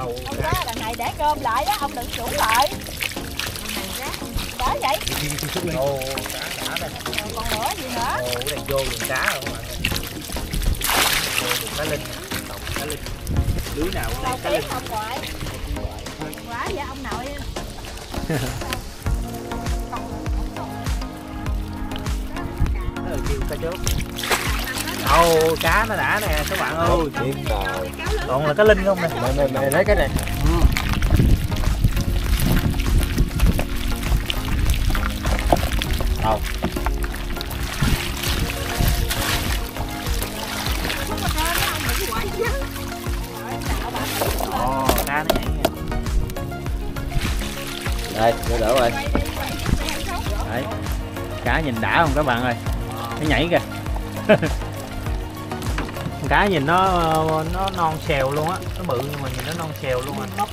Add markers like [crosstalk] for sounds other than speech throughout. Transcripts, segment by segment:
đầu ông ra đằng này để cơm lại đó ông đừng chủ lại đó vậy Ồ, cá đã đây. Còn nữa gì nữa Ồ, cái này vô luôn cá rồi. Vô luôn cá linh. Tổng cá linh. Lưới nào cũng cá linh. ông ngoại quá vậy ông nội Đó là [laughs] kêu cá chớp. Ồ, cá nó đã nè các bạn ơi. Còn là cá linh không nè. Mày, mày, mày lấy cái này. Đâu? Ồ, cá nó nhảy. Đây, đỡ rồi. Đấy. Cá nhìn đã không các bạn ơi. Nó nhảy kìa. [laughs] cá nhìn nó nó non xèo luôn á, nó bự nhưng mà nhìn nó non xèo luôn anh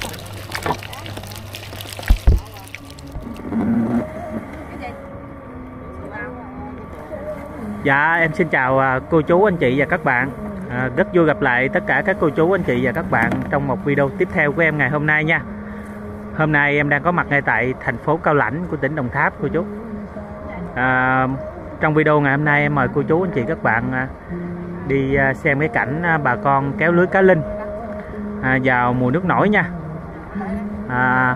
Dạ em xin chào à, cô chú anh chị và các bạn. À, Rất vui gặp lại tất cả các cô chú anh chị và các bạn Trong một video tiếp theo của em ngày hôm nay nha. Hôm nay em đang có mặt ngay tại thành phố Cao Lãnh của tỉnh Đồng Tháp cô chú. À, Trong video ngày hôm nay em mời cô chú anh chị các bạn à, Đi à, xem cái cảnh à, bà con kéo lưới cá linh à, Vào mùa nước nổi nha. À,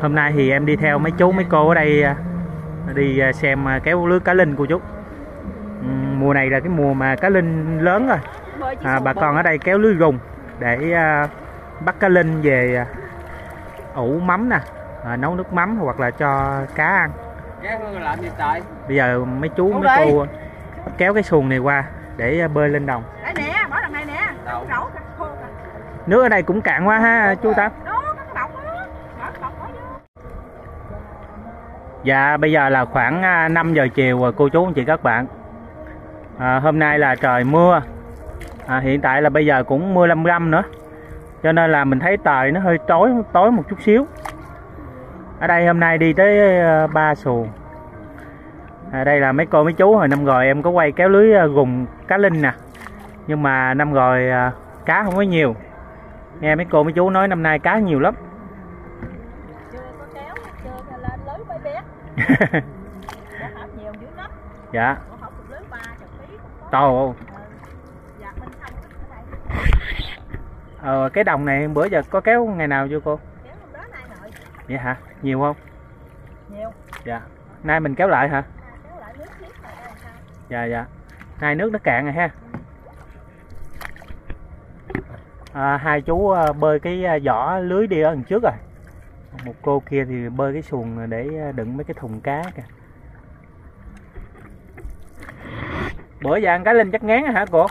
Hôm nay thì em đi theo mấy chú mấy cô ở đây à, Đi xem kéo lưới cá linh cô chú. Ừm, Mùa này là cái mùa mà cá linh lớn rồi. À, bà con ở đây kéo lưới gùng để à, bắt cá linh về ủ mắm nè à, nấu nước mắm hoặc là cho cá ăn. Làm gì trời? bây giờ mấy chú mấy cô kéo cái xuồng này qua để à, bơi lên đồng. Đây nè bỏ đằng này nè. Đâu? rổ cắt khô nước ở đây cũng cạn quá ha chú tám. Dạ bây giờ là khoảng à, 5 giờ chiều rồi cô chú anh chị các bạn. À, Hôm nay là trời mưa. À, Hiện tại là bây giờ cũng mưa lâm râm nữa. Cho nên là mình thấy trời nó hơi tối tối một chút xíu. Ở đây hôm nay đi tới à, ba xuồng à, Đây là mấy cô mấy chú hồi năm rồi em có quay kéo lưới à, gùng cá linh nè Nhưng mà năm rồi à, cá không có nhiều Nghe mấy cô mấy chú nói năm nay cá nhiều lắm [laughs] Dạ dạ đây Ờ, cái đồng này bữa giờ có kéo ngày nào chưa cô? kéo hôm đó nay nội Vậy hả? Nhiều không? nhiều Dạ. Nay mình kéo lại hả? À, kéo lại nước xiết rồi đây sao Dạ dạ. hai nước nó cạn rồi ha. À, hai chú à, bơi cái à, vỏ lưới đi ở đằng trước rồi. Một cô kia thì bơi cái xuồng để à, đựng mấy cái thùng cá kìa. Bữa giờ ăn cá linh chắc ngán hả cô?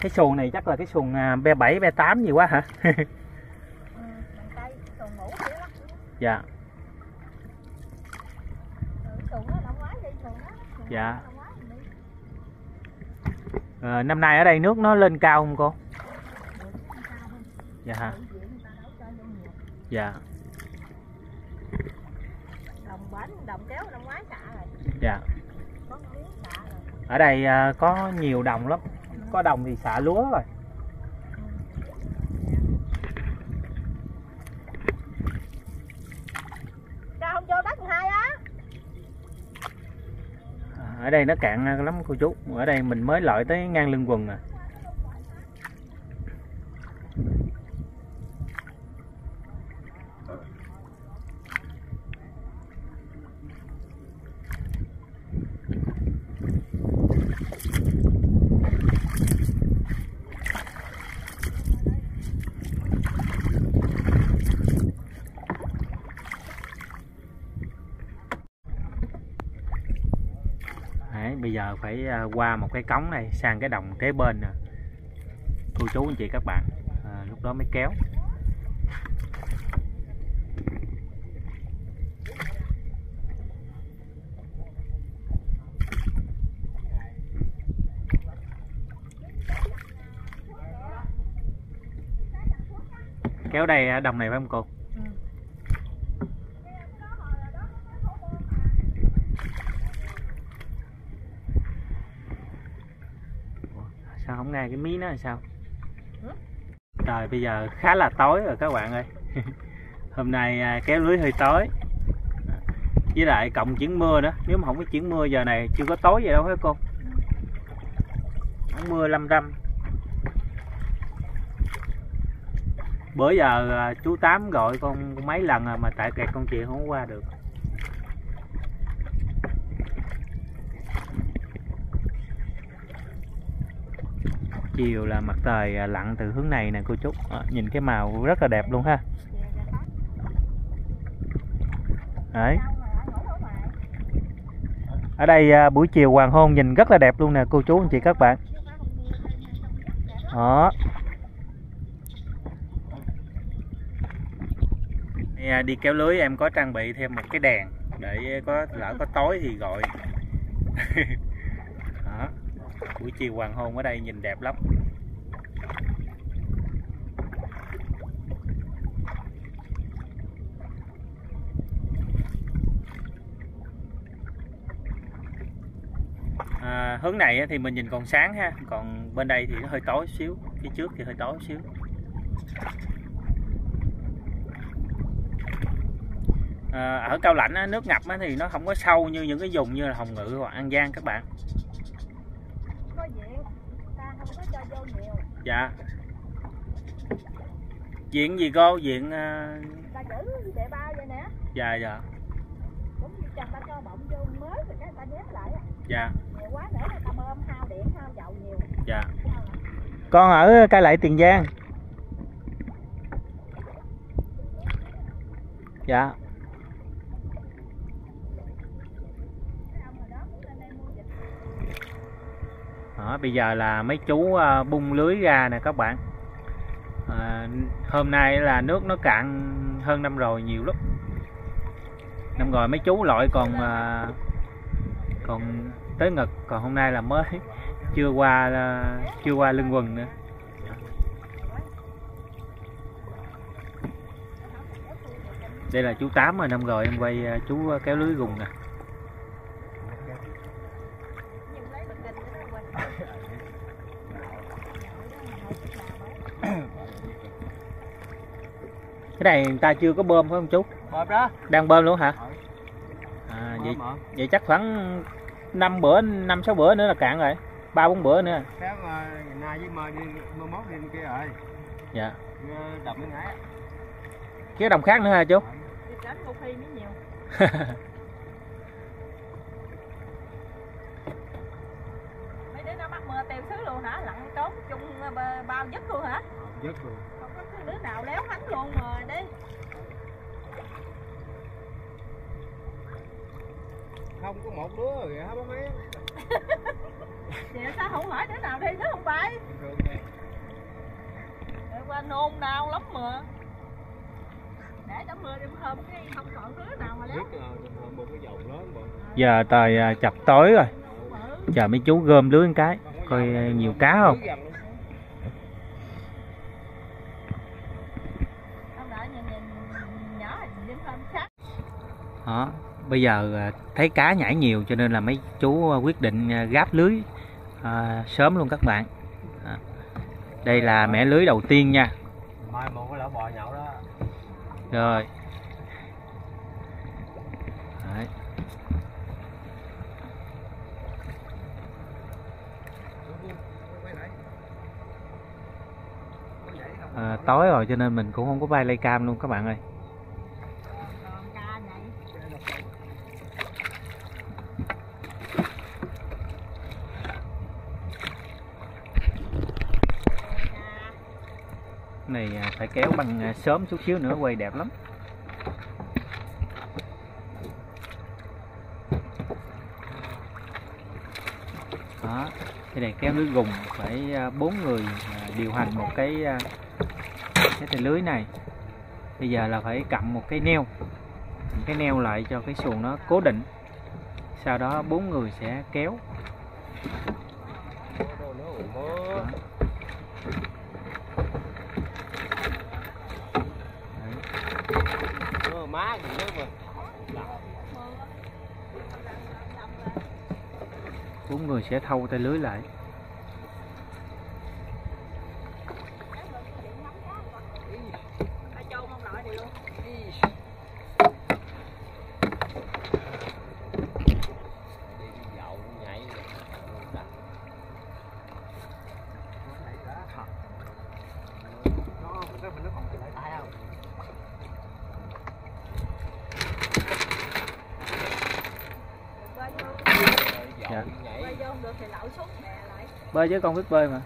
Cái xuồng này chắc là cái xuồng B7, B8 gì quá hả? [laughs] ừ, đằng tây xuồng ngủ dữ lắm dạ. ừ, xuồng đó năm ngoái đi xuồng đó dạ Dạ. à, năm nay ở đây nước nó lên cao không cô? Dạ hả? Dạ. đồng bến đồng kéo năm ngoái xạ rồi Dạ. Ở đây à, có nhiều đồng lắm. Có đồng thì xả lúa rồi. sao không vô đất hai á À, ở đây nó cạn lắm cô chú. Ở đây mình mới lội tới ngang lưng quần à. Đấy, bây giờ phải à, qua một cái cống này sang cái đồng kế bên nè. Cô chú anh chị các bạn. À, lúc đó mới kéo. Kéo đây à, đồng này phải không cô? Không nghe cái mí nó là sao? Trời bây giờ khá là tối rồi các bạn ơi. [laughs] Hôm nay à, kéo lưới hơi tối. Với lại cộng chuyển mưa nữa. Nếu mà không có chuyển mưa giờ này chưa có tối vậy đâu hết cô? Mưa lâm râm. Bữa giờ à, chú tám gọi con mấy lần rồi mà tại kẹt con chuyện không qua được chiều là mặt trời à, lặn từ hướng này nè cô chú. À, nhìn cái màu rất là đẹp luôn ha. Đấy. Ở đây à, buổi chiều hoàng hôn nhìn rất là đẹp luôn nè cô chú anh chị các bạn. Đó. À, đi kéo lưới em có trang bị thêm một cái đèn để có lỡ có tối thì gọi. [laughs] buổi chiều hoàng hôn ở đây nhìn đẹp lắm. À, hướng này thì mình nhìn còn sáng ha còn bên đây thì nó hơi tối xíu phía trước thì hơi tối xíu. À, ở cao lãnh á, nước ngập á, thì nó không có sâu như những cái vùng như là hồng ngự hoặc an giang các bạn có diện ta không có cho vô nhiều. Dạ. Diện gì cô? Diện à, ta giữ đệ ba vậy nè. Dạ dạ. Cũng như chồng ta cho bọng vô mới rồi cái ta nhét lại á. dạ. Nhiều quá nữa là ta bơm hao điện hao dầu nhiều. Dạ. Con ở cai lậy tiền giang. Dạ cái ông rồi đó cũng lên đây mua dịch đó, bây giờ là mấy chú ờ, bung lưới ra nè các bạn. À, hôm nay là nước nó cạn hơn năm rồi nhiều lắm. Năm rồi mấy chú loại còn à, còn tới ngực còn hôm nay là mới. Chưa qua chưa qua lưng quần nữa. Đây là chú tám rồi năm rồi em quay chú kéo lưới gùng nè nhưng lấy bình kinh nữa đó quên cái này người ta chưa có bơm phải không chú? Bơm đó. đang bơm luôn hả? À, vậy vậy chắc khoảng năm bữa năm sáu bữa nữa là cạn rồi. Ba bốn bữa nữa. Sáng ờ, nay với mơ đi mơ mốt đi bên kia rồi. dạ. Ờ, Đập cái đồng khác nữa hả chú? Đi tránh nhiều [laughs] mấy đứa nó bắt mưa tiêu xứ luôn hả? Lặn trốn chung ờ, bao giấc luôn hả? Dứt luôn. không có đứa nào léo hắn luôn mà đi. Không có một đứa rồi hả bác mấy. [laughs] vậy sao không hỏi đứa nào đi nó không bay? Thường nè. Qua nôn đau lắm mà. Để cho mưa đêm hôm cái không còn đứa nào mà léo. Dứt rồi, ờ, giờ trời à, chập tối rồi. Bự chờ mấy chú gom lưới một cái coi à, nhiều cá không? Đó bây giờ à, thấy cá nhảy nhiều cho nên là mấy chú à, quyết định gáp lưới à, sớm luôn các bạn. À, đây là mẻ lưới đầu tiên nha. Rồi Đấy. À, tối rồi cho nên mình cũng không có bay lay cam luôn các bạn ơi. Này à, phải kéo bằng à, sớm chút xíu nữa quay đẹp lắm. Đó cái này kéo lưới gùng phải à, bốn người điều hành một cái cái tay lưới này. Bây giờ là phải cầm một cái neo, một cái neo lại cho cái xuồng nó cố định. Sau đó bốn người sẽ kéo. Má gì nữa mà. bốn người sẽ thâu tay lưới lại dạ nhảy Quay vô không được thì lội xuống đè lại bơi chứ con biết bơi mà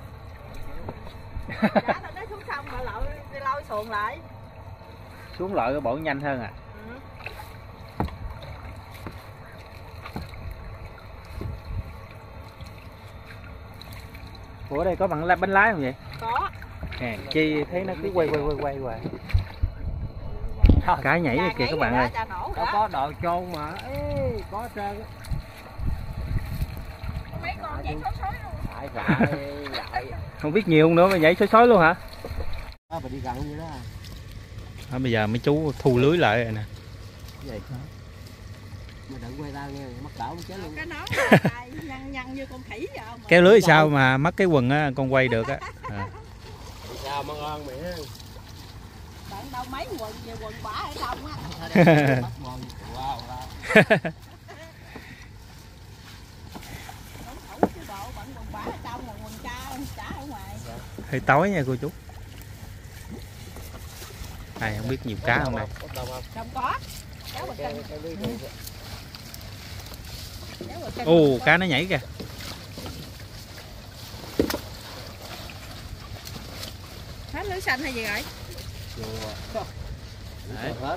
[laughs] nói xuống sông mà lội đi lôi xuồng lại. xuống lội cái bộ nhanh hơn à Ừ. ủa đây có bằng bánh lái không vậy Có. hèn chi thấy nó cứ quay quay quay quay hoài cá nhảy kìa các bạn ơi nổ có đội trâu mà Ê, có trơn. Mấy con nhảy xối xối luôn. Lại lại lại. Không biết nhiều không nữa mà nhảy xối xối luôn hả? Đó mà đi gần vậy đó. À, bây giờ mấy chú thu lưới lại rồi nè. Gì mà đừng quay tao nghe mắc cỡ chết luôn. Cái nón này [laughs] nhăn nhăn như con khỉ vậy mà. kéo lưới sao mà mất cái quần á con quay được á. [laughs] À. sao mong ơn mẹ. Bạn đâu mấy quần về quần bả ở trong á. [laughs] bắt mòn wow wow Không thủ chứ bộ bạn quần bả ở trong mà quần cha trả ở ngoài. Hơi tối nha cô chú. Ai không biết nhiều cá không đây? Không có. Này cá nó nhảy kìa. Hết lưới xanh hay gì rồi? Đấy. hết.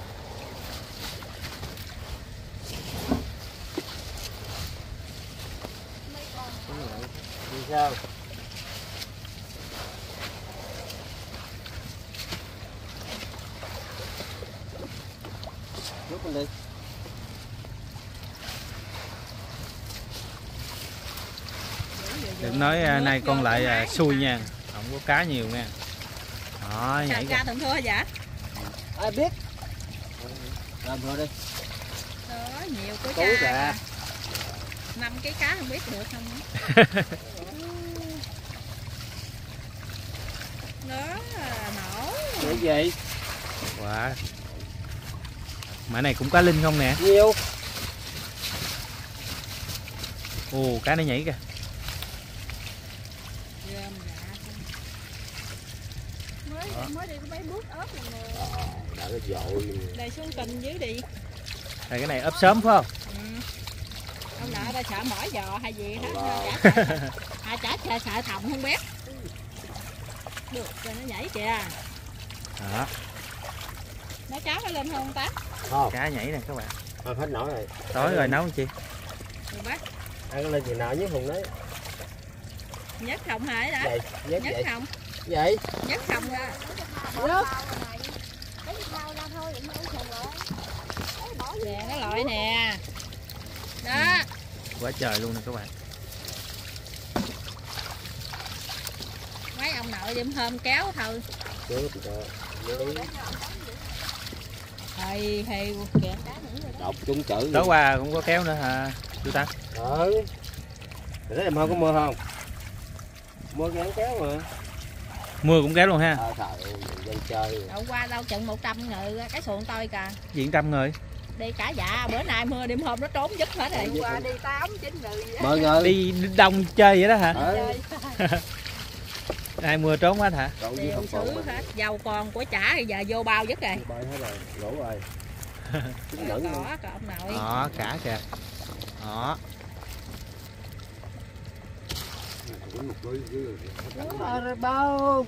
Đi sao Rút con đi đừng nói à, nay con lại à, xui nha không có cá nhiều nha đó nhảy Ra kìa thằng thua dạ. ai biết làm thôi đi Đó, nhiều của cha. kìa. Năm cái cá không biết được không [laughs] Đó, nổ. cái gì Wow. Mà này cũng cá linh không nè nhiều Ồ cá nó nhảy kìa. Mới, mới đi có mấy bước ớt rồi nè. đã nó dội Đây xuống kênh dưới đi. Đây cái này ấp sớm phải không Ừ. Ông nợ ta sợ mỏi giò hay gì đó. Wow. Chả sợ, chả sợ, sợ thòng không biết. Được, rồi nó nhảy kìa. đó Nó cháu nó lên không ta? Không cá nhảy nè các bạn thôi hết nổi rồi tối rồi nấu Rồi bác, ăn cái lên chừng nào nhất hùng đấy nhất không hả đó? vậy nhất Nhất vậy không? vậy Nhất không ra. Nè, nó lội nè. Đó. quá trời luôn nè các bạn mấy ông nội đêm hôm kéo thôi Chết rồi. Đi. Kìa đọc chung chữ tối qua cũng có kéo nữa hả chú ta ừ thấy em không có mưa không? Mưa gắn kéo mà. Mưa cũng kéo luôn ha. À, dân chơi đậu qua đâu chừng 100 ngự cái xuồng tôi kìa. Diện trăm người. Đi cả dạ bữa nay mưa đêm hôm nó trốn dứt hết rồi. Qua đi tám chín người mời ngơi đi đông chơi vậy đó hả? Ừ. [laughs] ai mưa trốn hết hả? Cậu với không còn hết. Dầu còn của trả thì giờ vô bao dứt rồi. Bay hết rồi. Lỗ rồi. [laughs] Chính nhẫn luôn. Có ông nội. Đó cả kìa. Đó. Rồi bao?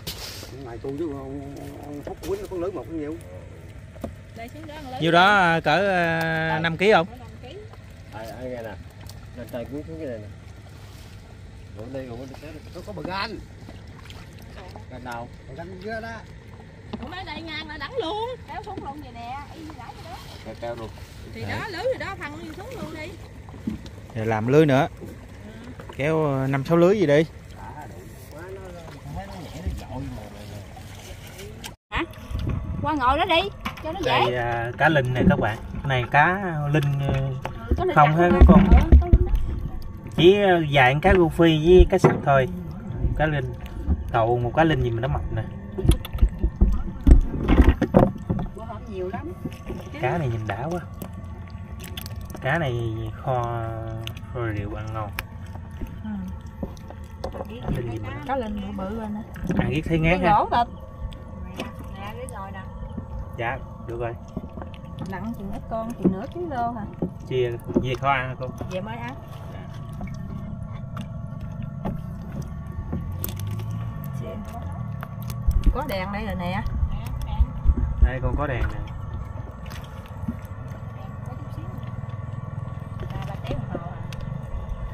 Này tôi với ông, ông phúc quýnh con lưới một con nhiều. Đây xuống đó đó cỡ uh, 5 kg không? Có năm ký. ai ai nghe nè. Lên tay cuốn xuống cái này nè. Rồi đây rồi có bờ gan nào bờ gan kia đó. Ủa mấy đây ngang là đắng luôn. Kéo xuống luôn vậy nè. Y như nãy vậy đó. Keo keo luôn. Thì đó lưới rồi đó phân đi xuống luôn đi. Rồi làm lưới nữa. Kéo ờ, năm sáu lưới gì đi. Đã đủ. Quá nó thấy nó nhẹ nó dội mà qua ngồi đó đi cho nó dễ. Đây à, cá linh nè các bạn. Cái này cá linh ờ, linh không hết các con. Ừ, chỉ ờ, dài cá gu phi với cá sặc thôi. Cá linh cậu một cá linh gì mà nó mập nè. Nhiều lắm. Cá này nhìn đã quá. Cá này kho kho rượu ăn ngon. Linh gì có linh bự bự lên nè. Ăn biết thấy ngán ha thịt rồi nè. Dạ được rồi. Nặng chừng ít con chừng nửa ký lô hả? Chia về kho ăn hả cô? Về mới ăn có đèn đây rồi nè. Đây con có đèn nè.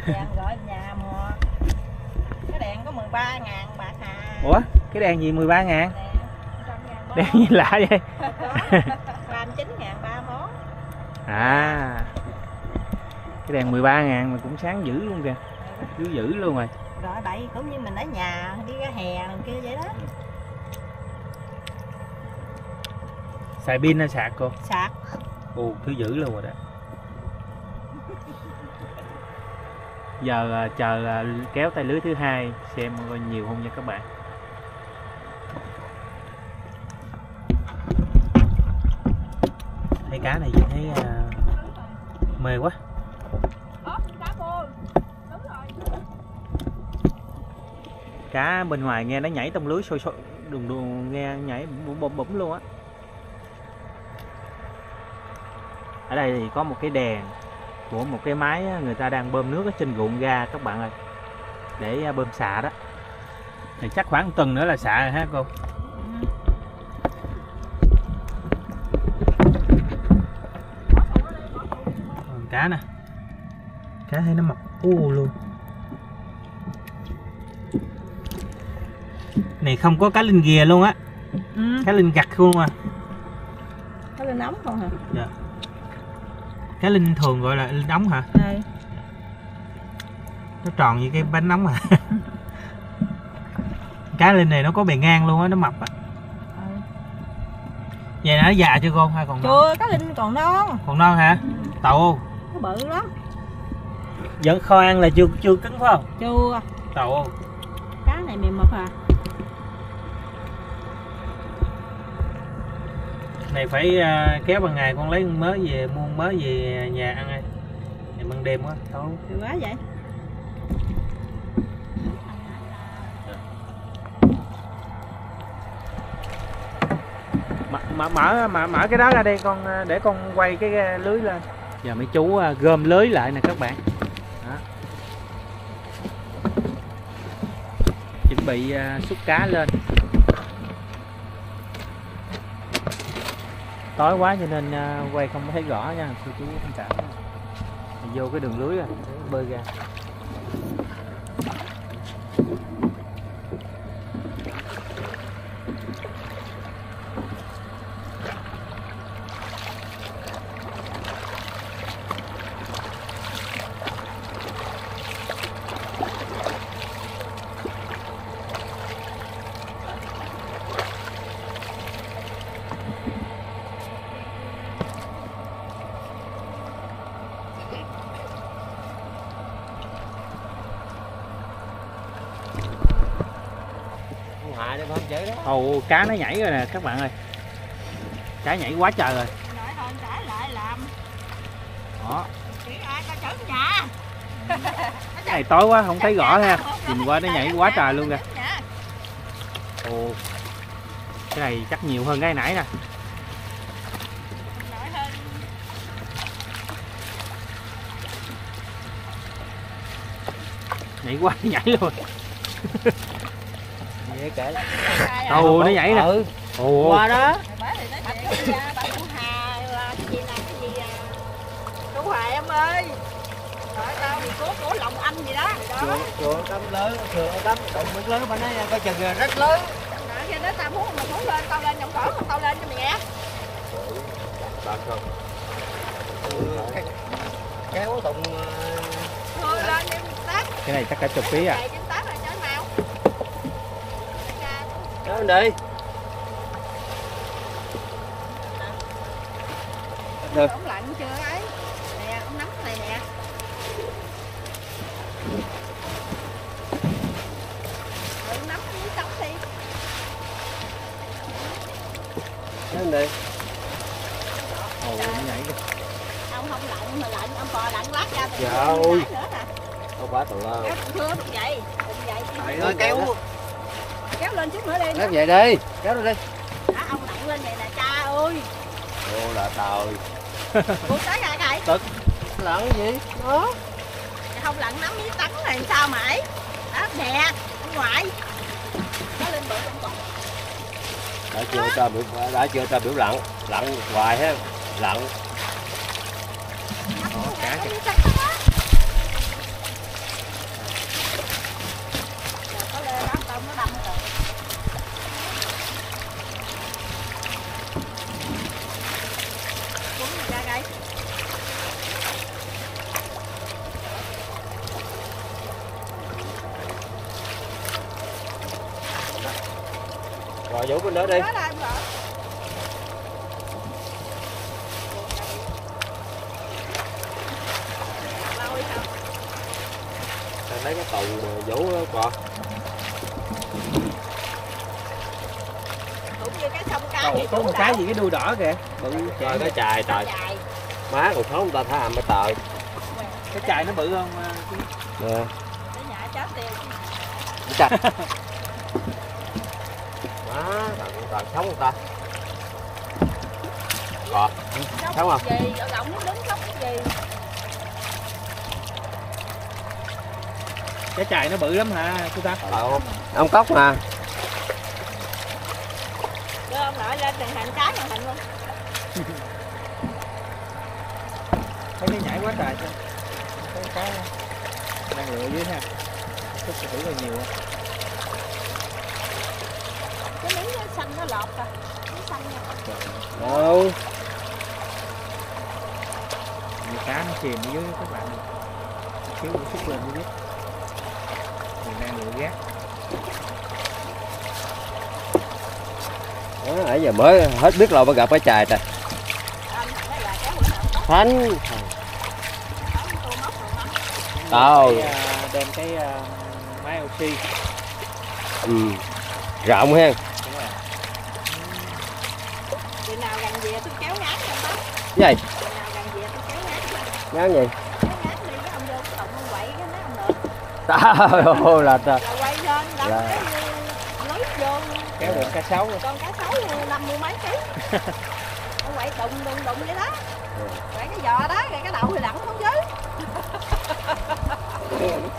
Đèn gọi nhà mùa. Cái đèn có 13 ngàn bạc hà ủa cái đèn gì 13 ngàn? Nè, 100 ngàn bốn. đèn gì lạ vậy? [laughs] 39 ngàn ba món à. Cái đèn 13 ngàn mà cũng sáng dữ luôn kìa. Dữ dữ luôn rồi. Rồi bậy cũng như mình ở nhà đi ra hè đằng kia vậy đó xài pin hay sạc cô. Sạc. Ồ thứ dữ luôn rồi đó. Giờ à, chờ à, kéo tay lưới thứ hai xem coi nhiều không nha các bạn. Thấy cá này chị thấy à, mê quá. Cá bên ngoài nghe nó nhảy trong lưới sôi sôi đùng đùng nghe nhảy bùm bùm luôn á ở đây thì có một cái đèn của một cái máy người ta đang bơm nước ở trên ruộng ga các bạn ơi. Để à, bơm xạ đó. Thì chắc khoảng tuần nữa là xạ rồi ha cô? Còn cá nè. Cá thấy nó mập u luôn. Này không có cá linh ghìa luôn á. Ừ. cá linh gặt luôn à có lên nóng không hả cá linh thường gọi là linh ống hả? Đây. Nó tròn như cái bánh nóng à? [laughs] Cá linh này nó có bề ngang luôn á nó mập á. Vậy nó già chưa con hay còn non? chưa cá linh còn non. Còn non hả? Tàu nó bự lắm. Vẫn kho ăn là chưa chưa cứng phải không? Chưa. Tàu cá này mềm mập à này phải à, kéo ban ngày con lấy con mớ về mua con mớ về nhà ăn ai này ban đêm quá Được quá vậy. Mở mở mở mở, cái đó ra đây con à, để con quay cái à, lưới lên. Giờ mấy chú gom lưới lại nè các bạn. Đó. chuẩn bị xúc cá lên tối quá cho nên à, quay không thấy rõ nha cô chú thông cảm vô cái đường lưới rồi bơi ra không hại để không chơi đó ồ cá nó nhảy rồi nè các bạn ơi. Cá nhảy quá trời rồi. Đó. Cái này tối quá không thấy rõ ha. Nhìn qua nó nhảy quá trời luôn kìa. Ồ. Cái này chắc nhiều hơn cái nãy nè. Nhảy quá [laughs] nhảy luôn ai à? ồ nó nhảy nè. Ừ. Ồ. Qua đó. Hà em ơi rồi tao thì cố cổ lòng anh gì đó đó chuột đâm lớn chuột đâm động nước lớn bên đây coi chừng rất lớn. Khi đó tao muốn mà muốn lên tao lên trong cổ không tao lên cho mày nghe bạc không kéo tụng thôi lên đi tát cái này chắc cả chục ký à chạy trên tát rồi chơi màu kéo lên đi được. Ống lạnh chưa ấy? Nè ống nắm này nè ừ, nắm miếng tóc đi. Ồ nó nhảy kìa. Ông không lạnh mà lạnh ông bò lạnh lát ra Dạ còn ơi. không phải tụi lo kéo thưa đừng vậy đừng vậy. Ơi kéo kéo lên chút nữa đi kéo về đi. Kéo lên đi. Đã, ông lạnh lên vậy nè cha ơi. Ô là trời buộc [laughs] tới ra cái lẫn gì? Đó không lạnh nắm miếng tắn này sao mãi đó nè ông ngoại. Nó lên bự trong cột đã chưa cho biểu đã chưa cho biểu lặn. Lặn hoài ha. Lặn Đó, cá kìa. có lên đó tao nó đâm rồi cuốn ra đây rồi vũ bên đó đi đó là em vợ lôi sao Ta lấy cái tàu mà vũ đó con cũng như cái sông cá Còn gì có cũng một cái gì cái đuôi đỏ kìa rồi chạy cái chài trời. má còn sống người ta tha mới tời. Cái chài nó bự không à, Chí? nè để nhà chết tiêu [laughs] má còn còn sống người ta. Còn Sống không? gì? Ở gọng nó đứng khóc cái gì? Cái chài nó bự lắm hả cô ta? Đâu? ông cốc mà. Đưa ông nội lên từng hành thành luôn thấy nó nhảy quá trời chưa thấy cá đang lựa dưới ha. Chút thử là nhiều cái miếng nó xanh nó lọt rồi miếng xanh nha. Đâu? Nhiều cá nó chìm ở dưới các bạn xíu nữa xúc lên mới biết. Mình đang lựa gác. Đó, nãy giờ mới hết biết lâu mới gặp cái chài trời anh thằng nó là kéo bữa nào có thánh mắm Đâu. Cái, à, đem cái à, máy oxy. Ừ. rộng ha. Đúng rồi. Chừng nào gần về tôi kéo bác. Chừng nào gần về tôi kéo ngán ngán gì? Kéo ngán đi cái ông vô cái động ông quậy cái nó ông được tao. [laughs] Là trời là quay lên Là- cái lưới vô kéo được cá sấu luôn. Con cá sấu năm mươi mấy ký ông quậy đụng đụng đụng vậy đó Ừ. quậy cái giò đó rồi cái đầu thì lặn xuống dưới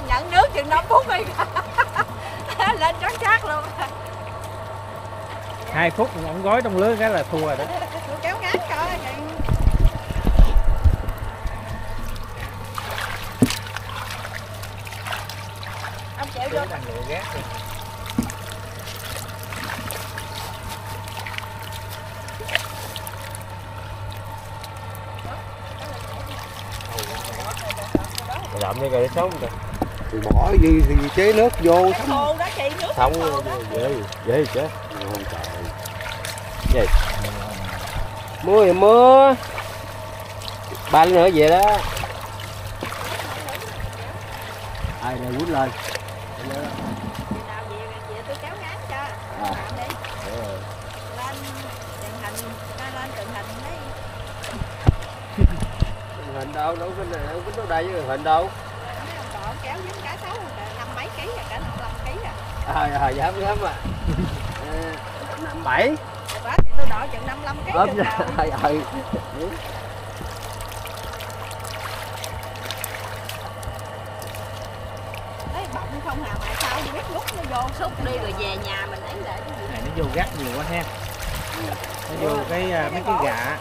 nhận nước chừng 5 phút đi lên trắng sát luôn hai phút ổng gói trong lưới cái là thua rồi đó tôi kéo ngán coi ông chịu vô đang lựa gác rồi. rộng như rồi sống rồi thì bỏ gì thì chế nước vô. Cái khô đó chị nước xong khô dễ dễ chứ không trời gì. Mưa thì mưa ba nữa về đó. Ai này quýnh lên. À. Hình đâu đâu cái này đâu có đâu đây với hình đâu. Kéo dính cá sấu rồi, năm mấy ký rồi cả năm ký rồi à, à dám dám à Ờ, năm bảy. Rồi bả thì tôi đợi chừng 55 ký ốp chừng ra. nào. Ừ thấy bọng không hà mà sao biết lúc nó vô xúc đi rồi về nhà mình ấy lại cái gì? Này nó vô gác nhiều quá ha. Nó vô cái à, mấy cái gạ.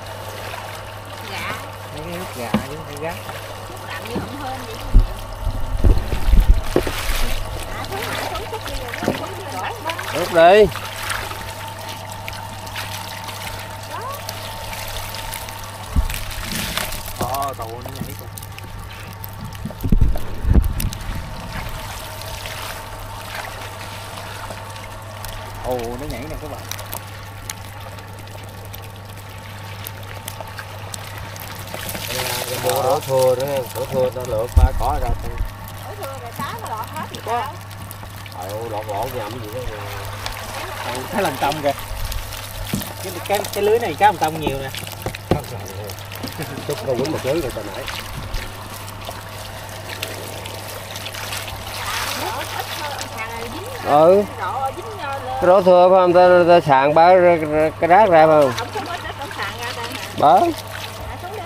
Gạ. Mấy cái hút gạ với cái gác. Xúc lạnh như không hơn vậy. Hạ xuống đi rồi nó xúc đi rồi ba rút đi Ồ, tàu nó nhảy kìa. Ồ, nó nhảy nè các bạn. mua đổ thua nữa đổ thua nó lượt ba cỏ ra thôi Ủa thưa rồi cá nó lọt hết thì sao Ồ, lộn lộn nhầm gì đó Ồ, Cái lần tông kìa. Cái, cái, lưới này cá lồng tông nhiều nè. chút nó quýnh một lưới rồi ta nãy. Ừ. Cái đổ thua phải không ta, ta sàn bá cái rác ra phải không? Bá hạ xuống đi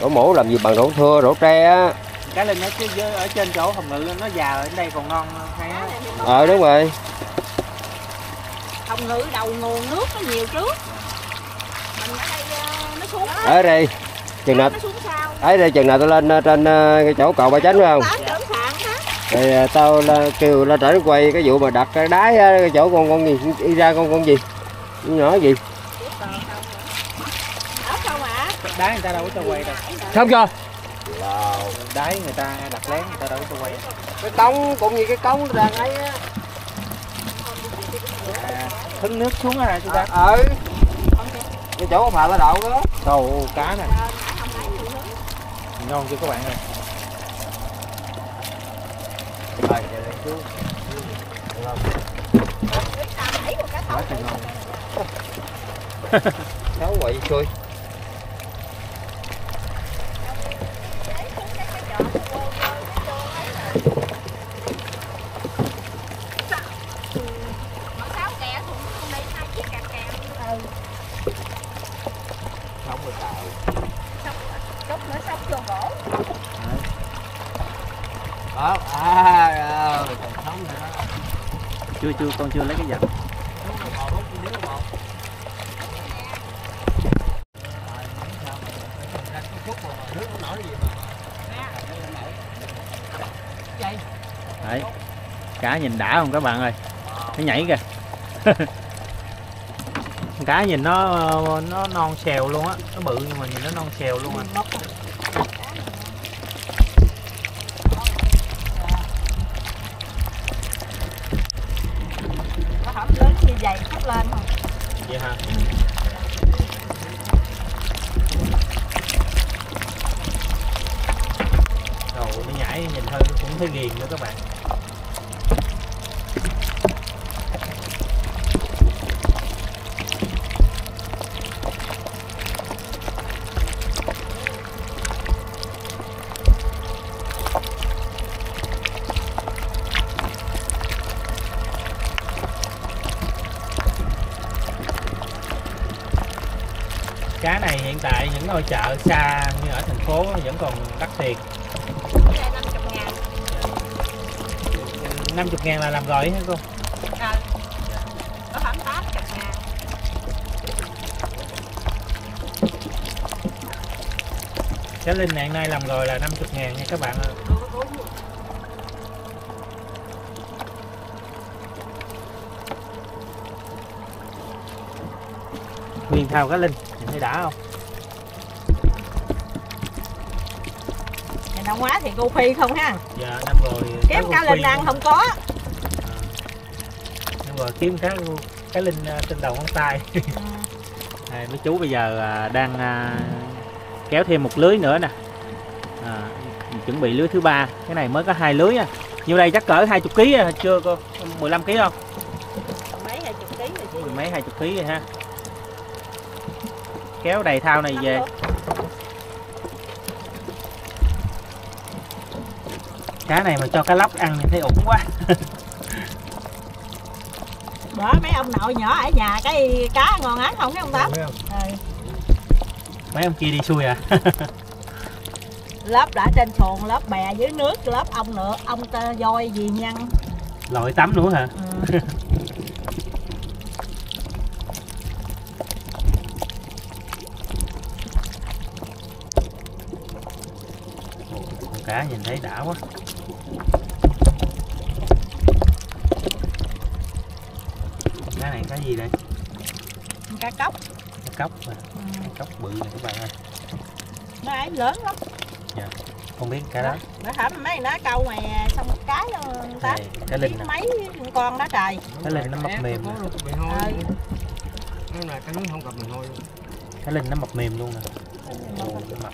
đổ mũ làm gì bằng đổ thua đổ tre á. Cái lên nó chứ dưới- ở trên chỗ hồng ngự nó già ở đây còn ngon hay á. ờ đúng rồi. Phòng ngự đầu nguồn nước nó nhiều trước mình ở đây ờ, nó xuống ở đây chừng nào ấy đây chừng nào tôi lên ờ, trên ờ, cái chỗ cầu ba chánh phải không? Rồi ờ, tao là, kêu là trở quay cái vụ mà đặt cái đáy cái chỗ con con gì đi ra con con gì? Nhỏ gì? Đáy người ta đâu có cho quay đâu. Không cho đáy người ta đặt lén người ta đâu có cho quay. Cái cống cũng như cái cống đang ấy á. À, hứng nước xuống hả chú ta? Ờ cái chỗ phà la đậu đó. Trời cá nè. Không lấy nhiều nước ngon chưa các bạn ơi? Rồi chú. Ngon. sáu [laughs] quậy xui chưa, con chưa lấy cái dặn đấy, cá nhìn đã không các bạn ơi? Nó nhảy kìa. [laughs] Cá nhìn nó nó non xèo luôn á, nó bự nhưng mà nhìn nó non xèo luôn à cá linh này hiện nay làm rồi là 50 ngàn nha các bạn ơi. Nguyên thao cá linh nhìn thấy đã không? Năm ngoái thì cô phi không ha? Giờ năm rồi kiếm cá linh ăn không? có. Năm rồi kiếm cá cá linh à, trên đầu ngón tay. [laughs] À, mấy chú bây giờ à, đang à, kéo thêm một lưới nữa nè. À, chuẩn bị lưới thứ ba. Cái này mới có hai lưới à. Như đây chắc cỡ 20 kg à, chưa cô? 15 kg không? Mấy hai chục ký rồi mười mấy hai chục kg rồi ha. Kéo đầy thao này về. Cá này mà cho cá lóc ăn thì thấy ổn quá. Bữa mấy ông nội nhỏ ở nhà cái cá ngon ác không cái ông tám? Ừ. mấy ông kia đi xuôi à? [laughs] Lớp đã trên xuồng lớp bè dưới nước lớp ông nữa. Ông tơ voi gì nhăn lội tắm nữa hả? Ừ. con cá nhìn thấy đã quá. Cá này cá gì đây? Cá cốc cốc mà. Ừ. cá cốc bự này các bạn ơi nó ấy lớn lắm. Không biết cá đó. Nó hả mấy nó câu mày xong một cái đó tám này cá linh mấy con đó trời. Cá linh nó mập mềm nè. ờ, Nếu là cái nướng không gặp mình thôi cá linh nó mập mềm luôn nè. Ồ, cái mập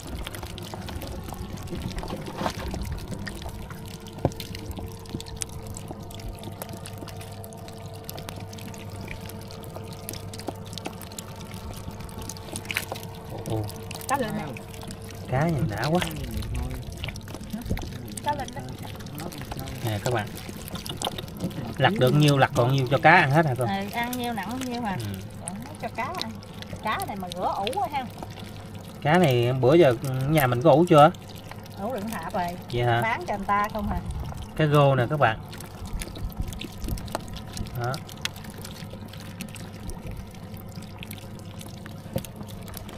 lặt được nhiêu lặt còn nhiêu cho cá ăn hết hả con ừ, ăn nhiêu nặng nhiêu mà. Ừ. cho cá ăn. Cá này mà rửa ủ ha. Cá này bữa giờ nhà mình có ủ chưa? Ủ được thả rồi vậy hả? Bán cho người ta không hả cái rô nè các bạn. Đó.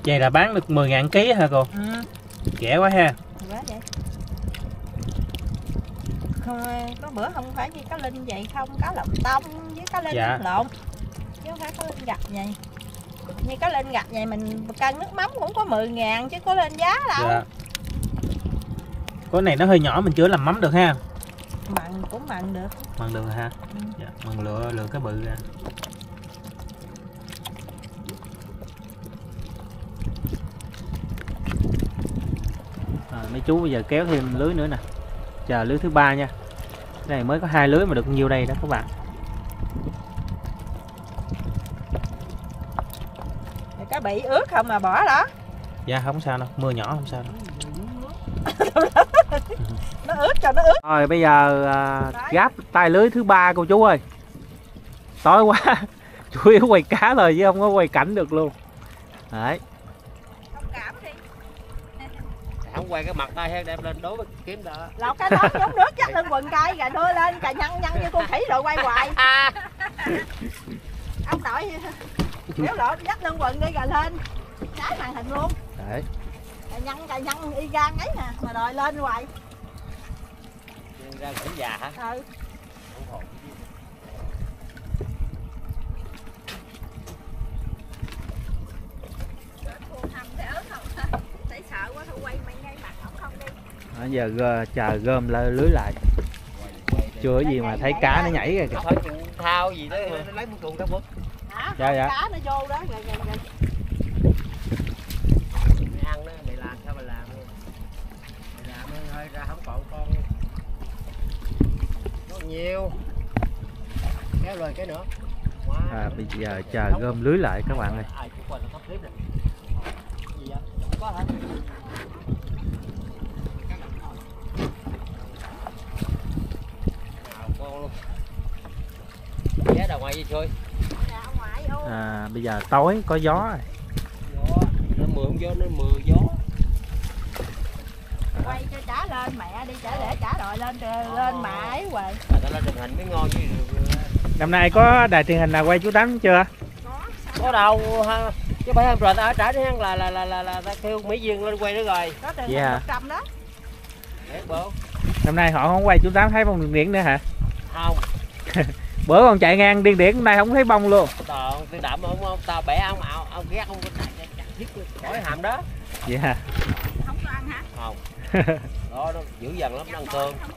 Vậy là bán được 10 ngàn ký hả cô? Ừ. rẻ quá ha. Có bữa không phải như cá linh vậy không? Cá lọc tông với cá linh Dạ. lộn. Chứ không phải cá linh gạch vậy. Như cá linh gạch vậy mình cân nước mắm cũng có 10 ngàn chứ có lên giá đâu. Dạ. Cái này nó hơi nhỏ mình chữa làm mắm được ha? Mặn cũng mặn được. Mần được ha Ừ. dạ. mần lựa lựa cái bự ra. À, mấy chú bây giờ kéo thêm lưới nữa nè. Chờ lưới thứ ba nha cái này mới có hai lưới mà được nhiêu đây đó các bạn. Rồi cá bị ướt không mà bỏ đó? Dạ không sao đâu. Mưa nhỏ không sao đâu. [laughs] Nó ướt cho nó ướt. Rồi bây giờ Đấy. gáp tay lưới thứ ba cô chú ơi. Tối quá. [laughs] Chủ yếu quay cá thôi chứ không có quay cảnh được luôn. Đấy không cảm đi không quay cái mặt tay hay đem lên đố kiếm đó lọt cái đó giống nước chắc lên quần cây rồi đưa lên cà nhăn nhăn như con khỉ rồi quay hoài. [laughs] Ông nội kéo lọt dắt lên quần đi rồi lên. Trái màn hình luôn. Đấy. Cà nhăn cà nhăn y gan ấy nè mà đòi lên hoài. Ra cũng già hả? Ừ. Thấy sợ quá thôi quay mày ngay mặt không không Đó, giờ gơ- chờ gom lơ- lưới lại. Chưa có gì mà thấy cá nó nhảy kìa thôi thao gì đó. Lấy một cuộn cá bút hả? Dạ, dạ. cá nó vô đó rồi, rồi, rồi. mày ăn đó mày làm sao mày làm luôn mày làm thôi ra không còn con có nhiều. Kéo lên cái nữa. Quá. à, bây giờ chờ gom lưới lại các bạn ơi. Ai cũng quên nó clip này gì vậy không có hả nào con luôn ngoài gì ngoại vô à, bây giờ tối có gió rồi. gió nó mưa không gió nó mưa gió. Quay cho trả lên mẹ đi trả để trả đội lên lên mà ấy hoài. Lên chụp hình mới ngon chứ. Năm nay có đài truyền hình nào quay chú tám chưa? Có có đâu ha chứ phải hôm rồi ta ở trả đi là là là là, là ta kêu mỹ duyên lên quay nữa rồi. Có tiền Dạ. một trăm đó. Để bố. Năm nay họ không quay chú tám thấy bông điền điển nữa hả? Không [laughs] bữa còn chạy ngang điền điển hôm nay không thấy bông luôn. Tao tôi đậm ông ông tao bẻ ông ông ông ghét ông chặt chặt thiết khỏi hàm đó. Vậy hả [laughs] không có ăn hả? Không. Đó nó dữ dằn lắm nó ăn cơm không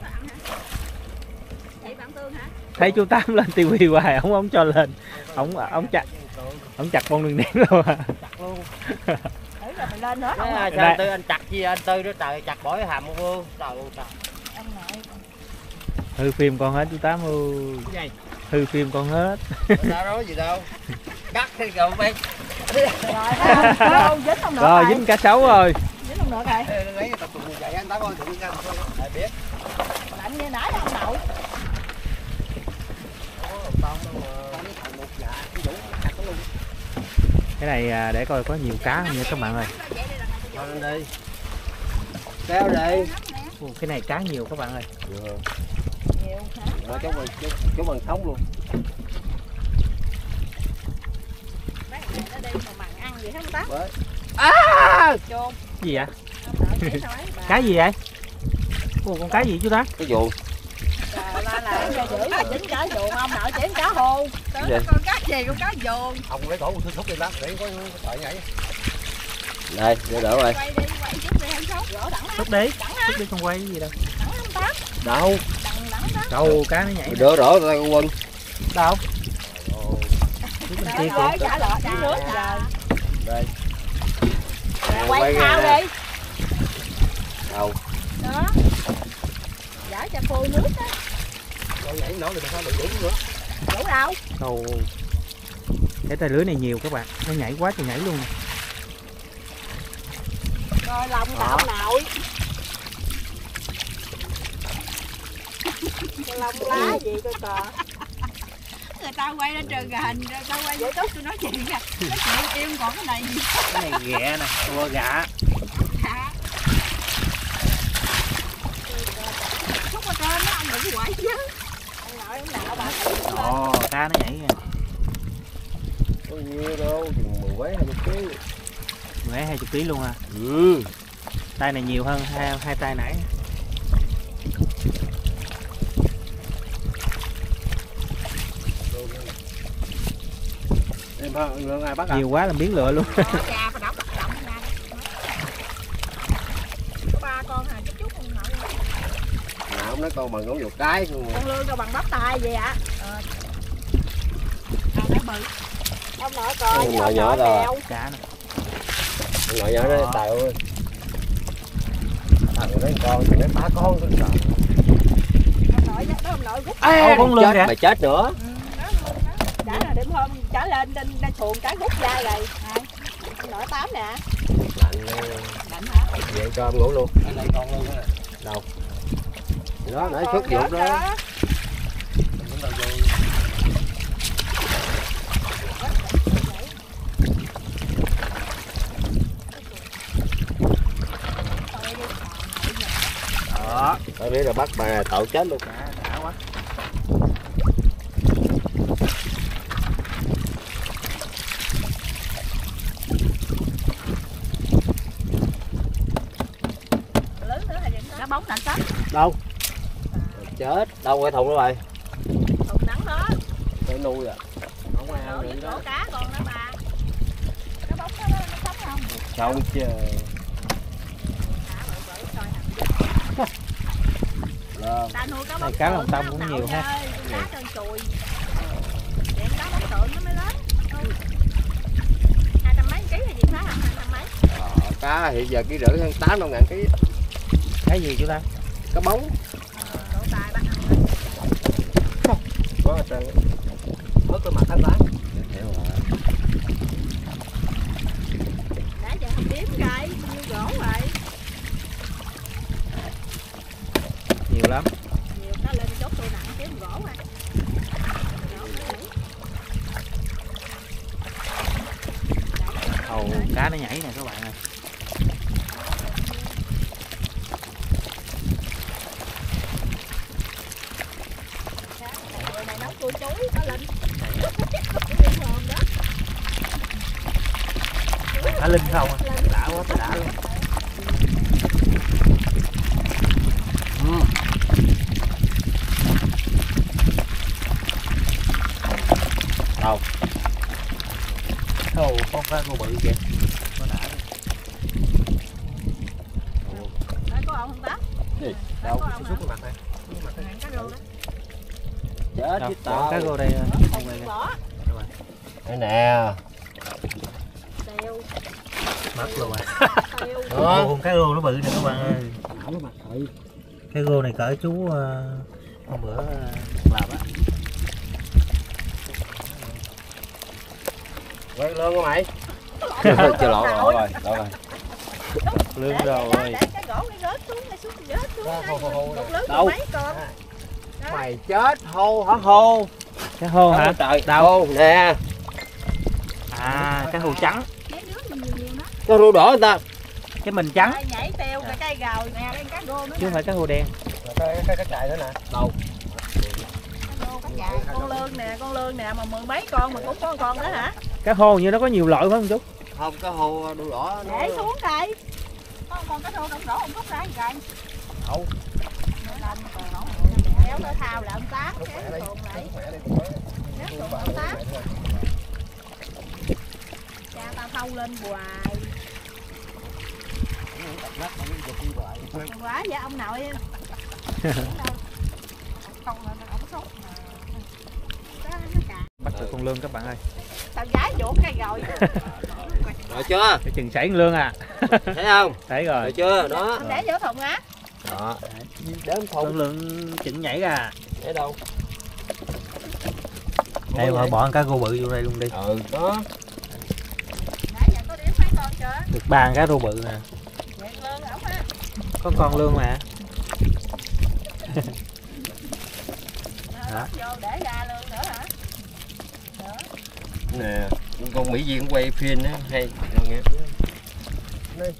thấy chú tám lên tivi hoài ông không cho lên. Ông ông chặt ông chặt bông điền điển luôn à. Chặt luôn. [laughs] Mày lên nữa không? hả? à, tư anh chặt chi anh tư đó trời chặt bỏ cái hàm ông vương trời ơi trời. Ông hư phim con hết chú tám gì hư phim con hết. Sao nói gì đâu? Cắt thì cậu bay rồi không Đâu, dính không nữa rồi rồi dính cá sấu rồi. Dính không nữa rồi lấy cái tập tụng chạy anh tám ơi tụng ra thôi biết. Lạnh như nãy ông nội. Cái này à, để coi có nhiều cá không nha các bạn ơi. Đi. Kéo đi cái này cá nhiều các bạn ơi nhiều hả? Cháu bằng cháu, cháu bằng sống luôn. Mấy người nó đi mà mặn ăn gì không ta Bởi. à! Chôn. Gì vậy? Ông nội chỉ nói bà. Cá gì vậy? Ồ, con cá gì chú tám cái vụ. Trời la là cho giữ mà dính cá vuông ông nội chỉ cá Gì? con cá gì? Con cá vuông ông lấy cổ một thước đi đó để có sợi nhảy. Đây để đỡ rồi. Quay đi quay chút đi không xấu gỗ đẳng Xúc đi. Xúc đi không quay cái gì đâu. Đẳng không tám đâu đó Đâu cá nó nhảy đỡ đỡ tay con quân đâu? Trả lọ nước rồi đây quay thao đi. Đâu? Đó. Giải cho khô nước á. Con nhảy nổi được sao đừng đủ nữa. Đủ đâu? Đâu? Cái tay lưới này nhiều các bạn. Nó nhảy quá trời nhảy luôn rồi lòng đạo nội lông lá gì coi cò người ta quay lên trường hình người ta quay vậy tốt tôi nói chuyện nè nói chuyện im còn cái này. Gì Cái này ghẹ nè Cua gạ hả khúc ở trên đó ông đừng quậy chứ. Ông nội ông đạo bà Ồ cá nó nhảy kìa. Có nhiêu đâu chừng mười mấy hai mươi ký. Mười hai chục ký luôn à? Ừ. Tay này nhiều hơn hai hai tay nãy em ba lượng ai bắt à nhiều quá làm biến lựa luôn nào ông nói con bằng ngón một cái không con lương đâu bằng bắp tay vậy ạ à, thấy bự ông nội coi Ông nội nhỏ rồi. cá nè Ông nội nhỏ nói tài ơi thằng nói con thì nói phá con tôi sợ ông nội đó ông nội rút Ô, con lương chết kìa. mày chết nữa Ừ, đó, đó. trả là đêm trả lên trên đây xuồng cái rút ra rồi. Ông nội tám nè. Lạnh lạnh hả? Về cho em ngủ luôn. Ở đây con luôn á đâu? Đó nãy xuất dụng đó. đó tao biết là bắt bà tội chết luôn. Đã, đã quá lớn nữa hay nó bóng nặng sắp đâu? Chết đâu cái thùng đó mày. Thùng nắng đó. Để nuôi à. Không ai ăn Rồi, được đó. cá con đó bà. Nó bóng nó, nó sống không? Không chứ. Ta nuôi cá bóng cá lòng đó, cũng nhiều ha. cá trên chùi Vậy cá bóng tượng nó mới lớn. Hai trăm mấy ký hay gì phá hả? Hai trăm mấy. Ờ, cá hiện giờ ký rưỡi hơn tám đâu ngàn ký cái gì chú ta cá bóng. Có trơn mất cái mặt thanh bán đã giờ không đếm rồi nhiều lắm nhiều cá lên chốt tôi nặng kiếm gỗ rồi Gỗ mới đủ. hầu cá nó nhảy nè các bạn ơi Người này nấu cua chuối có linh Điên hồn đó cá linh không à đã quá đã luôn đâu hầu con cá cô bự kìa nó đã Đấy, có ông không bác Gì? đâu đâu có ông xúc hả cái mặt này cá rô đó chết đâu chứ bỏ cá tao cô đây Ủa, không không này biết nè bỏ đây nè Tèo mất luôn à Tèo Đó. con cá rô nó bự nè các bạn ơi thả nó mặt thầy cái rô này cỡ chú ờ, hôm bữa ờ, làm á quay lương không mày chưa lộn rồi rồi rồi. lương rồi cái gỗ cái rớt xuống cái xuống rớt xuống Hô, đây. hô, hô, hô. Một lớn Đâu? mấy con? Đó. mày chết hô hả hô? Cái hô hả? trời. Đâu? nè. À cái hù trắng. Có rô đỏ người ta. Cái mình trắng. Nhảy teo cái cây gào nè lên cá rô nữa chứ không phải cái hù đen. Cái cái cái chạy nữa nè. Đâu? Cá cá con lương nè con lương nè mà mười mấy con mà cũng có con đó hả? Cái hô như nó có nhiều loại phải không chú không có hô đu đỏ nó để xuống đây có con cá rô con đổ không khúc ra gì vậy? Đâu? Còn kéo nó thao là ông tám kéo nó lại kéo tuồn ông tám. Cha tao thâu lên hoài. Quá vậy ông nội bắt được con lương các bạn ơi. Tao gái vỗ cây rồi [laughs] rồi chưa? Cái chừng sảy con lương à. [laughs] Thấy không? Thấy rồi. Rồi chưa? Đó. Để vô thùng á. Đó. Đếm thùng lương chừng nhảy ra. Để đâu? Đây mà bỏ cá rô bự vô đây luôn đi. Ừ đó. Nãy giờ có điểm mấy con chưa? Được ba cá rô bự nè. Vậy lương ổng á. Có con lương mà. Đó. vô để ra lương nữa hả? Nè con mỹ viên quay phim á hay ngon nghe. Đây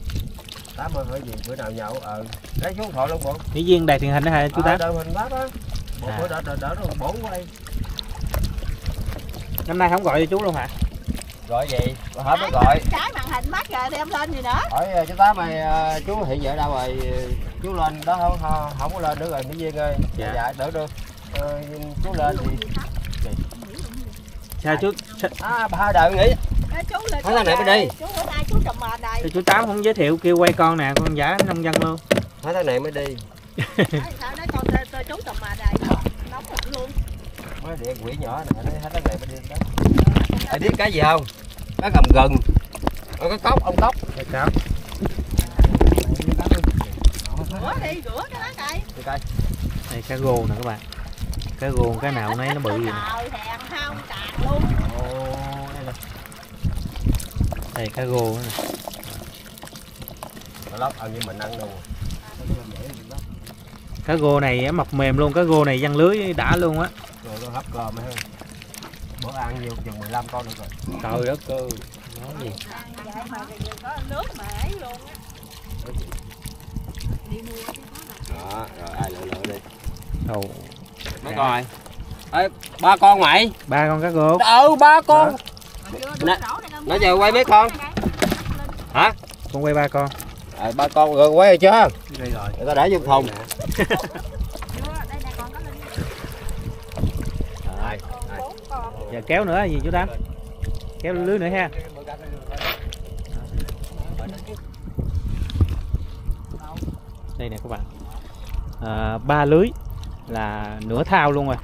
tám ơi hỏi gì bữa nào nhậu ờ lấy xuống thoại luôn bộ. Mỹ viên đài truyền hình đó hả chú ờ, tám? đợi mình bác á. Bộ À. bữa đỡ đỡ đỡ rồi bổn qua đây năm nay không gọi cho chú luôn hả? Gọi gì? Hết nó gọi. Cái màn hình mắt rồi đem lên gì nữa? Hỏi ờ, chú tám mày ờ, chú hiện giờ đâu rồi? Chú lên đó không? Không, không có lên nữa rồi mỹ viên ơi. Dạ. dạ đỡ được Ờ, chú lên thì sao chú à ba đợi nghỉ. Ê, chú là Nói thằng này bên đây. chú bữa nay chú trồng sao chú tám không giới thiệu kêu quay con nè con giả nông dân luôn. Hai tháng này mới đi. [laughs] Sao nói con chú trồng mền đây nóng lạnh luôn. Mới điện quỷ nhỏ nói hai tháng này mới đi đó. Ai biết cái gì không? Cá cầm gừng Ờ, có cốc ông cốc. Cái cáo rửa đi rửa cái lá cây Đi coi. Đây cá rô nè các bạn cá rô cái nào nấy nó bự vậy nè. trời hèn không tàn luôn. Ồ, đây nè. đây cá rô nè. Nó lóc ăn như mình ăn đâu cá rô này mập mềm luôn. Cá rô này văng lưới đã luôn á. Rồi nó hấp cơm ha bữa ăn nhiều chừng 15 con được rồi. Trời đất cơ nói gì? Vậy mà có nước mà ấy luôn á đi mua chứ có đó rồi ai lựa lựa đi. Ồ, mấy con rồi Ê, ba con mày. Ba con cá rô ừ ba con. Nè, nãy giờ quay mấy con hả? Con quay ba con. À, ba con rồi quay rồi chưa đây rồi. Người ta để vô thùng. Rồi, giờ kéo nữa gì chú tám? Kéo lưới nữa ha. Đây nè các bạn. À, ba lưới là nửa thao luôn rồi.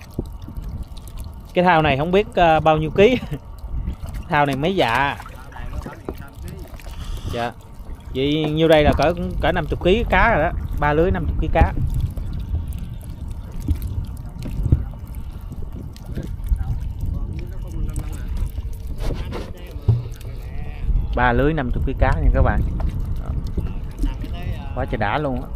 Cái thao này không biết ờ, bao nhiêu ký. [laughs] Thao này mấy dạ. Dạ. Vậy nhiêu đây là cỡ cỡ 50 kg cá rồi đó. Ba lưới 50 kg cá. Ba lưới 50 kg cá nha các bạn. Quá trời đã luôn á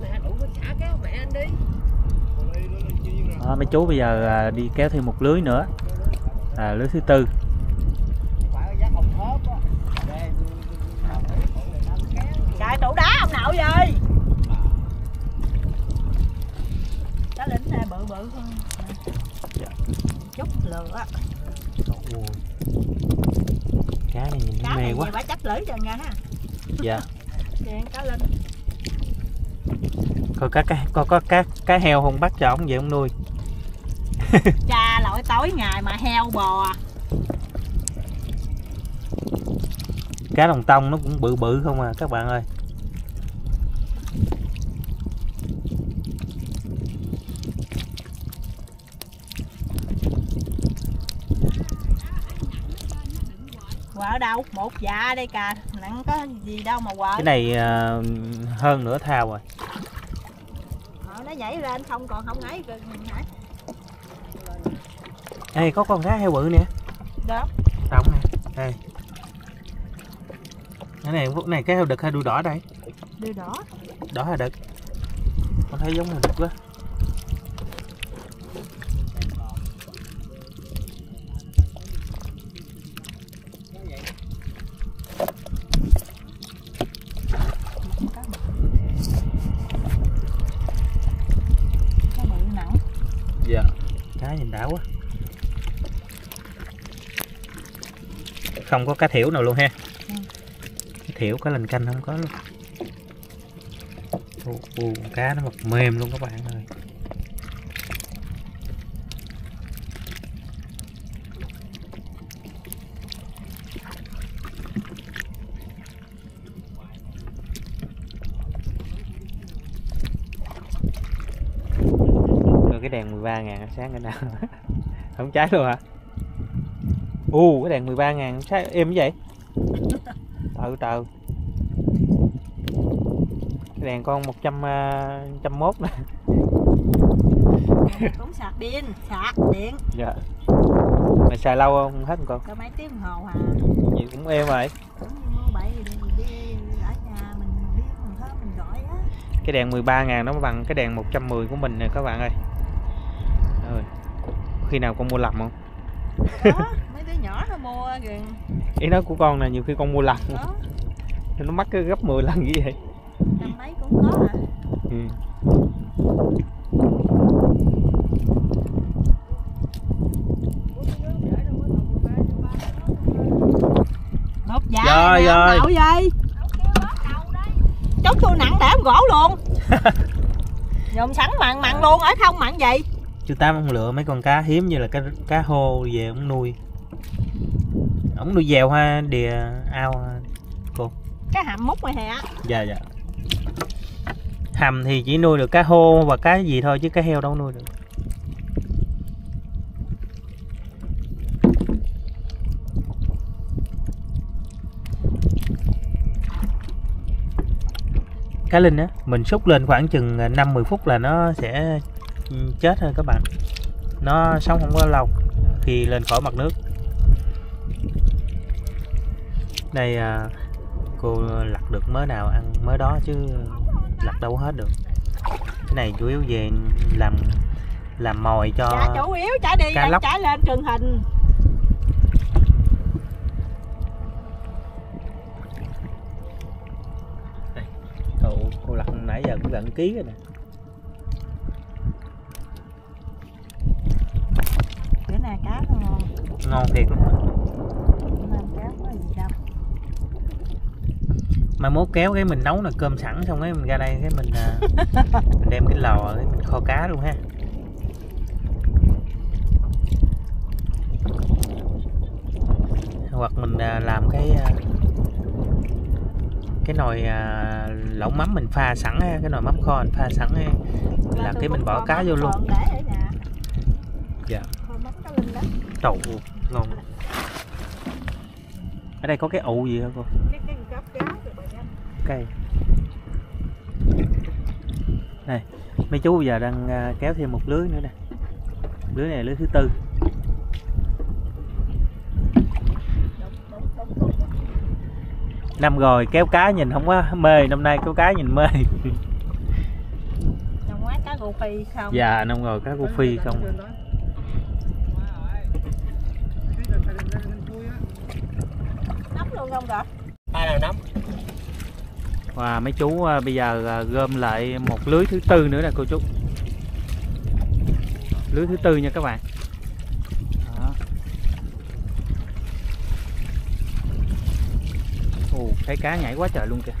mẹ đủ cái xả kéo mẹ anh đi đó, mấy chú bây giờ à, đi kéo thêm một lưới nữa. À, lưới thứ tư. Chạy tủ đá ông nội rồi cá lính này bự bự hơn Dạ. chút lửa. Cá này nhìn cá mê này quá. bả chấp lưỡi cho nha ha dạ. Chuyện cá linh coi cá cá có có cá cá heo không bắt cho ông vậy ông nuôi [laughs] cha lội tối ngày mà heo bò. Cá đồng tông nó cũng bự bự không à các bạn ơi. Quợ ở đâu? Một dạ đây cà nặng có gì đâu mà quợ cái này à, hơn nửa thao rồi. Ờ, nó nhảy lên không còn không ấy rồi mình hả đây có con cá heo bự nè. Đó tổng nè đây cái này cái này cái heo đực hay đuôi đỏ đây? Đưa đỏ. Đỏ hay đực? Con thấy giống heo đực quá nó bự nặng dạ cá nhìn đã quá không có cá thiểu nào luôn ha. Ừ. cá thiểu cá lành canh không có luôn. Ồ, ồ, cá nó mập mềm luôn các bạn ơi. Cái đèn 13 ngàn sáng cái nào [laughs] không cháy luôn hả u cái đèn 13 ngàn. Êm như vậy? [laughs] Trời trời cái đèn con 100 uh, 101 nè. Cũng sạc pin sạc điện. Dạ. Mày xài lâu không? Hết con. Có mấy tiếng đồng hồ à. Vậy cũng êm rồi. Cũng như mua bậy đi, ở nhà mình biết mình mình gọi á. Cái đèn 13 ngàn nó bằng cái đèn 110 của mình nè các bạn ơi. Ơi, khi nào con mua lầm không nhỏ nó mua rồi ý nói của con này nhiều khi con mua lần. Đó. nó mắc cái gấp 10 lần như vậy. Trăm mấy cũng có hả ừ. lột dạ đậu vậy chống tôi nặng để em gỗ luôn. [laughs] Dùng sẵn mặn mặn luôn ở không mặn vậy? Chú tám ông lựa mấy con cá hiếm như là cá cá hô về ông nuôi ông nuôi dèo ha đìa ao ha. Cái hàm mút này hả? Dạ dạ. Hầm thì chỉ nuôi được cá hô và cá gì thôi chứ cá heo đâu nuôi được. Cá linh á mình xúc lên khoảng chừng 5-10 phút là nó sẽ ừ, chết thôi các bạn. Nó sống không có lâu khi lên khỏi mặt nước đây à, cô lặt được mớ nào ăn mớ đó chứ lặt đâu hết được. Cái này chủ yếu về làm làm mồi cho Dạ chủ yếu trả đi cá anh lóc. trả lên truyền hình. Ồ, cô lặt nãy giờ cũng gần ký rồi nè. Bữa nay cá ngon. Ngon thiệt luôn á. Bữa nay cá có gì đâu mai mốt kéo cái mình nấu nè cơm sẵn xong cái mình ra đây cái mình à, [laughs] mình đem cái lò cái mình kho cá luôn ha. Hoặc mình à, làm cái à, cái nồi lẩu mắm mình pha sẵn ha cái nồi mắm kho mình pha sẵn ha. Là cái mình bỏ cá vô luôn. Dạ. Trầu ngon. Ở đây có cái ụ gì hả cô? Cái cái cắp cá rồi bà anh cây này mấy chú giờ đang à, kéo thêm một lưới nữa nè. Lưới này là lưới thứ tư. Năm rồi kéo cá nhìn không có mê năm nay kéo cá nhìn mê. Trong ngoái cá gù phi không? Dạ năm rồi cá cô phi không. Nóng luôn không rồi Ai nào nắm? Và mấy chú à, bây giờ à, gom lại một lưới thứ tư nữa nè cô chú lưới thứ tư nha các bạn Đó. Ồ, thấy cá nhảy quá trời luôn kìa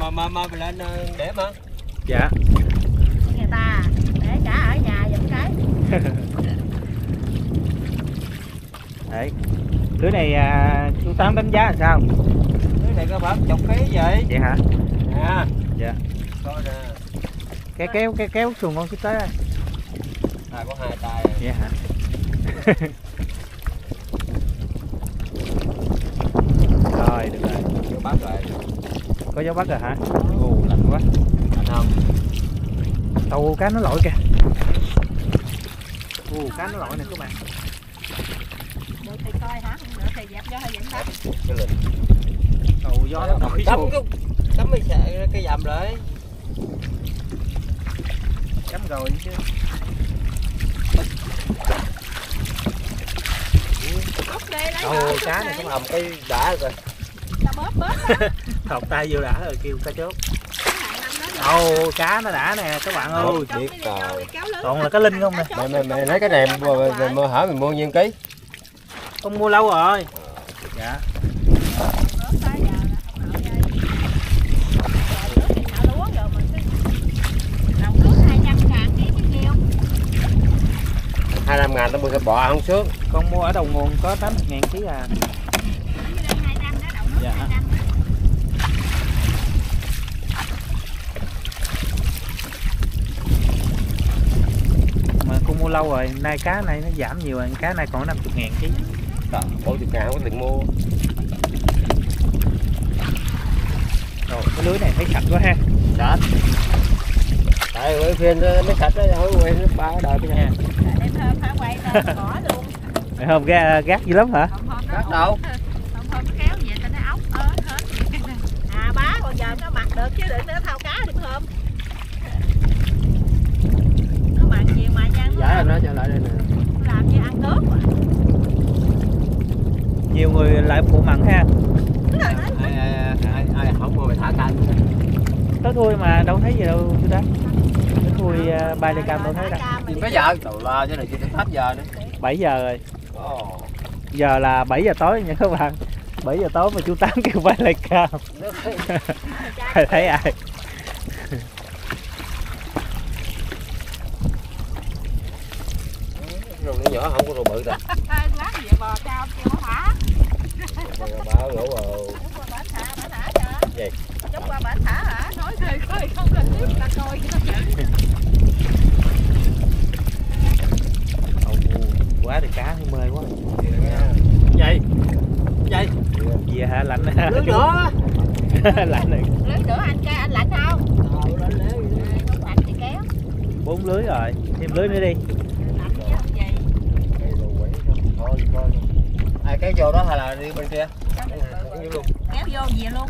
mà mà mà lên ờ, để mà. dạ Người ta để cả ở nhà giùm cái [laughs] đấy lưới này à, chú tám đánh giá là sao Cái này có khoảng chục ký vậy. vậy hả À. Dạ. Coi nè. cái kéo cái kéo xuồng con tới đây À có hai tay. vậy hả [laughs] rồi được rồi Vô bắt lại. có dấu bắt rồi hả ồ lạnh quá Anh không? tàu cá nó lội kìa ồ cá nó lội nè các bạn. Được thì coi hả? Không được thì dẹp vô hay vẫn bắt Cái lịch. tàu gió nó Cắm xuống cái cắm cái sợi cái dầm lại. cắm rồi chứ. Bóp đi lấy ồ cá này Nó làm cái đã rồi. Ta bóp bóp đó. [laughs] Thọc tay vô đã rồi kêu cá chốt Hàng năm đó đi. Ồ cá nó đã nè các bạn ơi. Đi kéo lưới còn là cá linh không nè? Mày mày mày lấy cái này mua mày mua hả mình mua nhiêu ký? con mua lâu rồi. Dạ. Cứ lòng lúa 200 ngàn ký chứ nhiều 25 ngàn tao mua cái bò không sướng. con mua ở đầu nguồn có 80 ngàn ký à. Dưới đây 200 đó đậu nước Dạ. 200 đó. mà con mua lâu rồi. Nay cá này nó giảm nhiều rồi. Cá này còn 50 ngàn ký. Trời, 40 ngàn không có tiền mua. rồi cái lưới này thấy sạch quá ha. Sạch. Tại ở phiên nó sạch đó, ở quên nó ba đời cái Rồi đem thơm hả? Quay lên [laughs] bỏ luôn. Phải không gác, gác dữ lắm hả? Hôm Gác đâu? Không hôm kéo về tao nó ốc ớt hết. [laughs] À bá còn giờ nó mặc được chứ đừng nó thao cá được không Nó mặc gì mà nha Giả là nó trở lại đây nè. nó làm như ăn cướp à nhiều người lại phụ mặn ha Ai, ai, ai, ai không mua mày thả canh. tối thui mà đâu thấy gì đâu chú đó vui à, bay lên cam tôi thấy Chim mấy giờ? Trời la chứ này chưa tới 8 giờ nữa. 7 giờ rồi Ồ. giờ là 7 giờ tối nha các bạn 7 giờ tối mà chú Tám kêu bay lên cam thấy ai Rồi nó nhỏ không có rồi bự ta. lát về bò cao kêu nó thả Báo rồi. Thả cho Gì? chút qua bển thả hả nói khơi khơi không cần tiếp ta coi [laughs] Ồ, quá thì cá thì mê quá Vậy. Vậy. gì hả lạnh Nước nữa. [laughs] lạnh này lưới nữa anh cái anh lạnh không bốn lưới rồi thêm lưới nữa đi lạnh chứ không gì Cái đồ quẩy Ai cái vô đó hay là đi bên kia? Kéo vô về luôn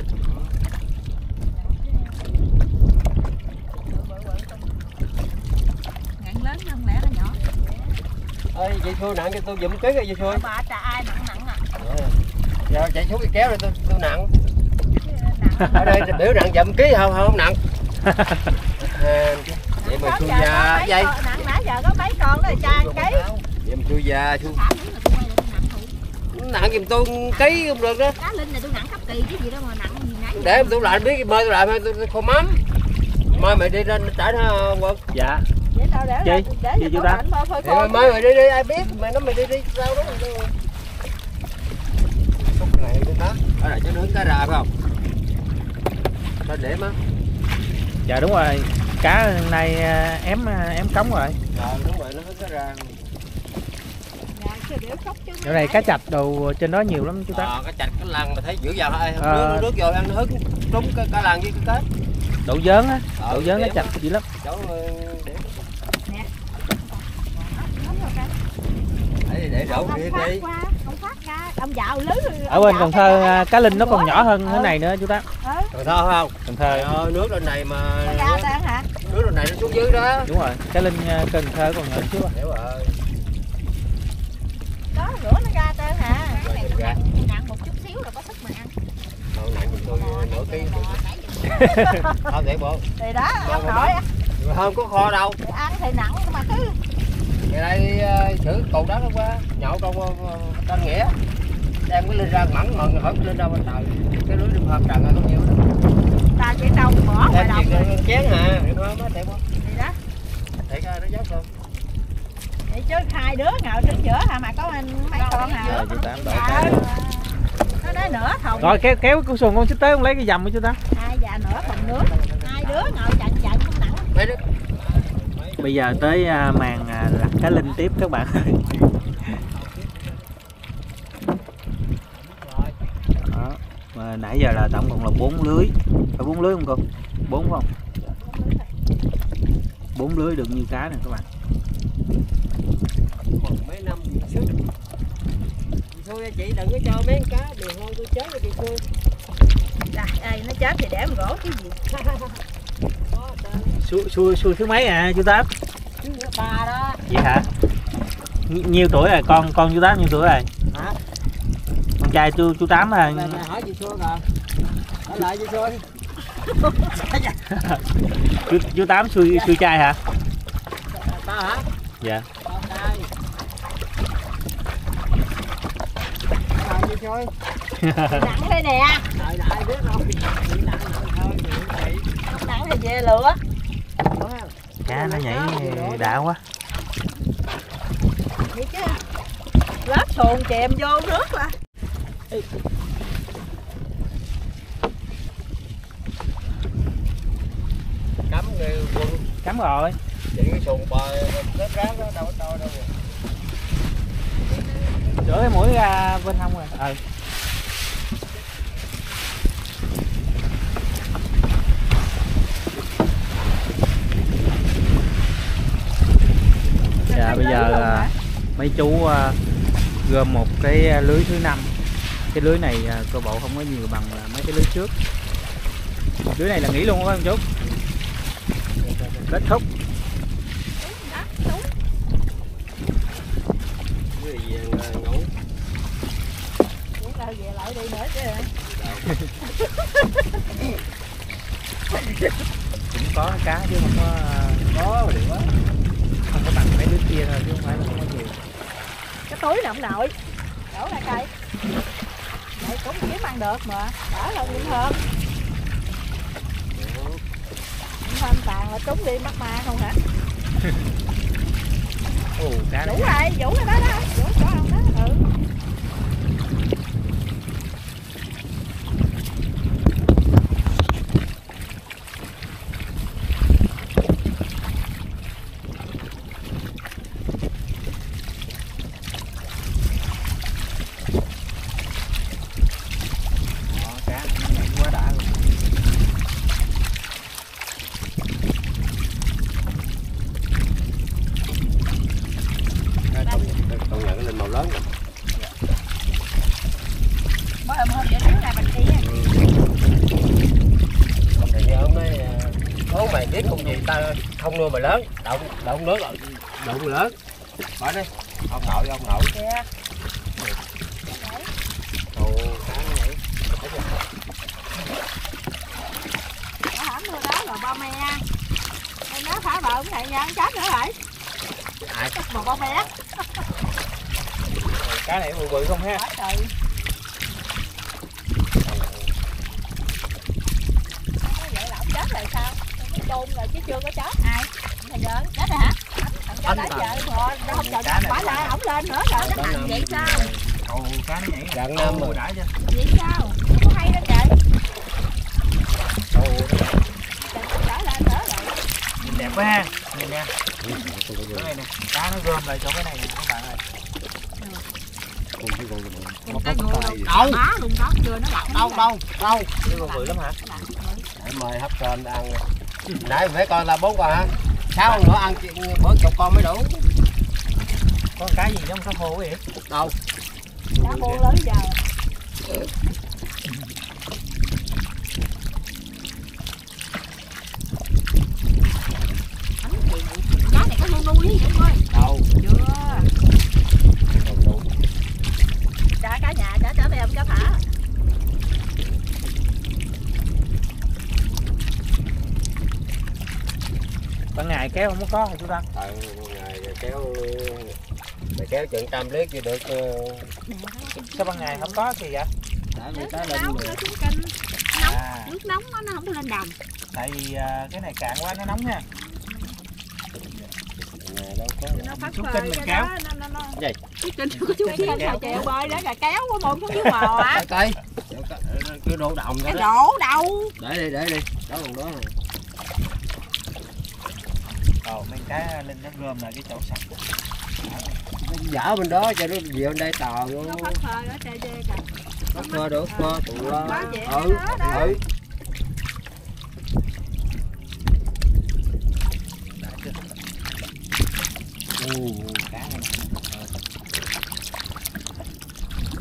ngạn lớn không lẽ nó nhỏ Ê, chị Xui nặng cho tôi dụm ký rồi chị Xui. bà trà ai nặng nặng à Giờ chạy xuống cái kéo rồi tôi tôi nặng. Ở đây biểu nặng dụm ký không không nặng. Chi. [laughs] Vậy mà Xui già vậy. nặng nãy giờ có mấy con rồi cha ký Vậy mà Xui già Xui thả miếng là tôi quay lại tôi nặng thử nặng giùm tôi ký không được đó. cá linh này tôi nặng cấp kỳ chứ gì đâu mà nặng gì nãy giờ. Để tôi lại biết mời tôi lại thôi tôi, tôi khô mắm. Mời mày đi lên trải nó quật. dạ Vậy để Chi? để Chi cho chú tôi ta? mà mời mày đi đi ai biết mày nói mày đi đi sao đó. Khúc này đi đó. Ở đây cho nướng cá rà phải không? Sao để má? dạ đúng rồi cá nay à, ém à, ém cống rồi Rồi đúng rồi nó hết cá rà. Dạ, chứ để sốc chứ chỗ này cá chạch đồ trên đó nhiều lắm chú Tám Ờ, cái chạch cái lăng mà thấy dữ dằn ai Ờ. nước nước vô ăn nó hứng trúng cái cá lăng với cái cá. độ dớn á Ờ, độ dớn nó để chạch dữ lắm ờ, để Không rồi cá. để để đổ Không đi đi. qua, không phát cá. Ông dạo lứ. ở bên Cần Thơ à, cá linh nó còn nhỏ hơn thế này nữa chú Tám Ừ, Còn thơ không? Cần Trời Thơ ơi nước lên này mà nước lên này nó xuống dưới đó. đúng rồi cá linh à, Cần Thơ còn nhỏ à. Hiểu rồi. Đó, rửa nó ra tên hả? Ra. nặng, một chút xíu là có sức mà ăn. Không nặng giùm tôi Bò nửa ký. Không [laughs] để bộ. Thì đó, Bò ông mà nội á. Không có kho đâu. Thì ăn thì nặng mà cứ Ngày nay cầu đất hôm qua nhậu trong uh, tên nghĩa đem cái lên ra mẫn mận hỏi lên đâu bên trời cái lưới đừng hợp trần có nhiều đó ta chỉ đâu bỏ ngoài đồng chén à được không á thiệt không Thì đó. thiệt nó dốc không Vậy chứ hai đứa ngồi trứng giữa hả mà có anh mấy con hả? Cái. Nó nói nửa thùng. rồi kéo kéo con xuồng con xích tới con lấy cái dầm của chú Tám Hai dạ nửa thùng nước. Hai đứa ngồi chặn chặn không nặng. mấy đứa bây giờ tới à, màn à, lặt cá linh tiếp các bạn ơi đó mà nãy giờ là tổng cộng là bốn lưới phải bốn lưới không cô bốn không bốn lưới được nhiêu cá nè các bạn còn mấy năm gì sức thôi chị đừng có cho mấy con cá đừng thôi tôi chết rồi chị xui Dạ, ê, nó chết thì để em gỗ cái gì? [laughs] xui xui xui thứ mấy à chú tám? Bà đó. vậy hả? Nhi- nhiêu tuổi rồi? Con con chú tám nhiêu tuổi rồi? Hả? Con trai chú chú tám à? Mày mày hỏi chị xui rồi hỏi lại chị xui [laughs] chú, chú tám xui xui trai hả? Tao hả? Dạ tao đây hỏi chị xui Nặng đây nè. Đại đại biết rồi. Chị nặng rồi thôi, chị. Không nặng thì về lửa. Cá nó nhảy đã quá Vậy chứ. Lát xuồng chèm vô nước là. Cắm cái quân cắm rồi chị cái xuồng bờ rớt rác đó đâu có đâu đâu. chữa cái mũi ra bên hông rồi ờ bây giờ à, mấy chú à, gom một cái à, lưới thứ năm. Cái lưới này à, cơ bộ không có nhiều bằng là mấy cái lưới trước. Lưới này là nghỉ luôn phải không chú? Kết thúc. À. Cũng tao về lại đi nữa chứ. cũng có cá chứ không có có được quá mấy đứa kia thôi chứ không phải là không có nhiều. Cái túi nè ông nội. Đổ ra cây Vậy cũng kiếm ăn được mà. Đỡ linh hơn. Linh hơn tàn là trúng đi mắc ma không hả? [laughs] Ồ cá vũ này. rồi vũ rồi đó đó. Vũ có không Đó, cá này quá đã luôn Cái công công nhận cái lên màu lớn rồi. mới hôm hôm vậy đứng này mình kia Không thì như ông nói Ố mày biết không gì ta không nuôi mà lớn. Động động lớn rồi. Động lớn. Bỏ đi. Ông nội ông nội. Là ba me em nói phải vợ ông thầy nha ăn chết nữa rồi Ai một ba me cá này bự bự không ha? Trời Nói vậy là ông chết rồi sao cái chôn rồi chứ chưa có chết ai thầy vợ chết rồi hả thằng cho Anh tới à. giờ rồi nó không chờ Cá này phải là ổng lên nữa rồi nó Cá nằm nam. Vậy sao? Ồ cá nó nhảy. Đặng nam Ồ, rồi. đã chưa? Vậy sao? Không có hay đâu trời. Ồ. Nhìn đẹp quá ha. Nhìn nè. Cái này nè cá nó gom lại chỗ cái này nè các bạn ơi. Một cái ngựa đâu? Má luôn đó chưa nó lặn Đâu đâu đâu? Cái con bự lắm hả? Để mời hấp cơm ăn. Nãy mấy con là bốn con hả? Sáu con nữa ăn bữa chục con mới đủ. Con cá gì trong cá khô vậy Đâu? Đã buông lớn giờ. Cá này có nuôi nuôi vậy thôi Đâu? Chưa. Trả cá nhà trả trả em cá thả. Ban ngày kéo không có hả chú ta? Tại ngày kéo kéo chừng trăm liếc gì được ờ, sao ban ngày không có gì vậy? Nóng rồi à. Nước nóng nó nó không có lên đồng tại vì à, cái này cạn quá nó nóng ha Nhà đâu có nó phát xuống khơi kênh mình ra kéo. nó nó nó. Gì? cái kênh có kéo. mà chèo bơi đó là kéo qua mồm xuống dưới mò á. Cái cây Cái đổ đồng cái đổ đâu Để đi để đi. Đó còn đó nè ồ mấy cá lên nó gom lại cái chỗ sạch Dở bên đó cho nó về bên đây tò luôn nó phát khơi đó trời dê kìa Nó khơ được khơ tụi dễ Ừ. Ừ Ừ,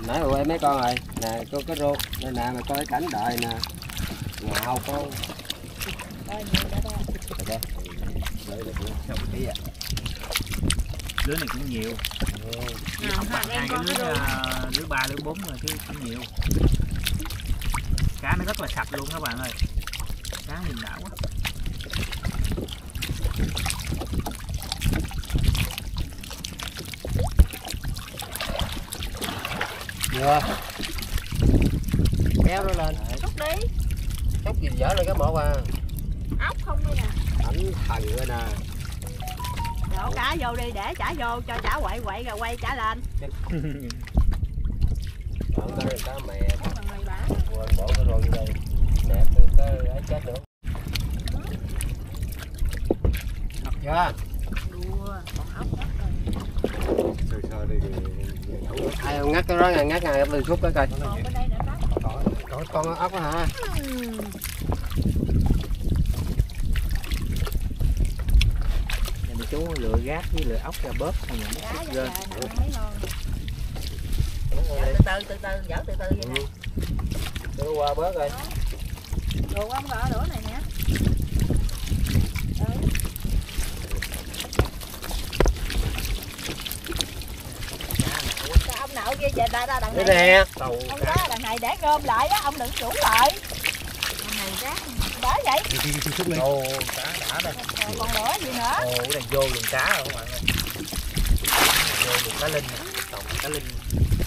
nãy rồi mấy con rồi nè có cái rô đây nè mày coi cảnh đời nè ngạo con Coi nhiều đó đó. Rồi đây. Lấy lưới này cũng nhiều. Ừ. Không bằng hai cái à, lưới ba lưới bốn rồi chứ cũng nhiều. Cá nó rất là sạch luôn các bạn ơi. Cá nhìn đã quá. Vừa. kéo nó lên. Xúc đi. Chốc gì dở lên cái mỏ qua. Ốc không đi nè. Ảnh thần rồi nè đổ cá vô đi để trả vô cho trả quậy quậy rồi quay trả lên còn cái cá mè Còn quên bỏ cái rô vô đây nè cái cái ấy chết nữa chưa đùa còn ốc hết đi. ai không ngắt cái đó ngắt ngắt ngắt lên xúc cái coi còn con ốc á hả Ừ. Giờ mấy chú lựa gác với lựa ốc ra bóp thì những Cá cái ngon từ từ từ từ dở từ từ vậy nè. Nó qua bớt rồi đồ ông gỡ đũa này nè. Ông nậu kia về ra ra đằng đây này. nè. Tàu ông ra đằng này để gom lại á ông đừng rủ lại đỡ vậy đi đi đi đi Ồ, cá đã đây. Rồi còn nữa gì nữa Ồ, cái này vô luồng cá rồi các bạn ơi. Vô luồng cá linh. Tổng cá linh.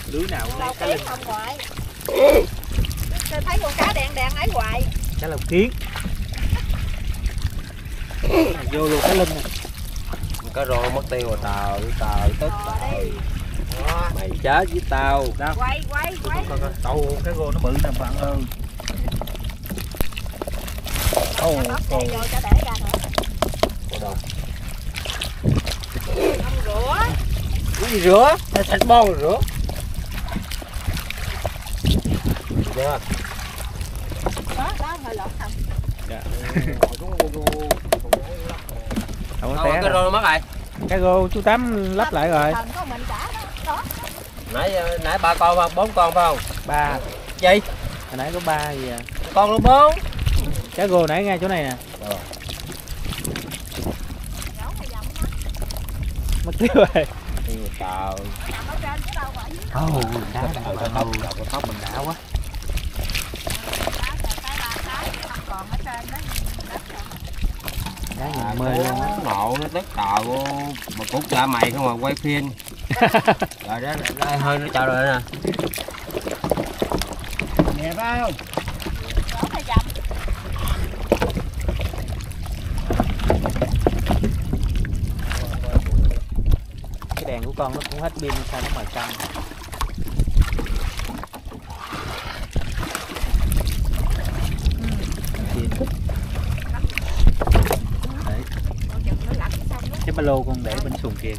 Lưới nào cũng lấy cá linh. không hoài Tôi thấy con cá đen đen ấy hoài Cá lồng kiến. Này vô luôn cá linh nè. cá rô mất tiêu rồi tàu tao tức Rồi mày chết với tao Đâu? quay quay quay tàu cá rô cái gô nó bự nè bạn ơi. Ồ, vô cho để ra nữa. Đâu? Không rửa. Cái gì rửa? Tao sạch bon rửa. Chưa đó đó hơi lỏng không Không có té cái rô nó mất rồi. Cái gô chú Tám lắp lại rồi. thần có mình cả đó. Đó nãy nãy ba con không? Bốn con phải không? Ba. gì Hồi nãy có ba gì à. con luôn bốn Cá gô nãy ngay chỗ này nè. nó Mất tiêu rồi. dưới Ồ, đá Cái này tóc, cái tóc, Cái tóc mình đã quá. đá cái ba cái không còn ở trên đó đất rồi mà. Đá nhìn mê luôn á. nộ nó tức tao mà cút ra mày không mà quay phim [laughs] rồi đó, đó hơi nó chào rồi nè nè phải không đèn của con nó cũng hết pin sao nó màu cam. Cái ba lô con để bên xuồng kia.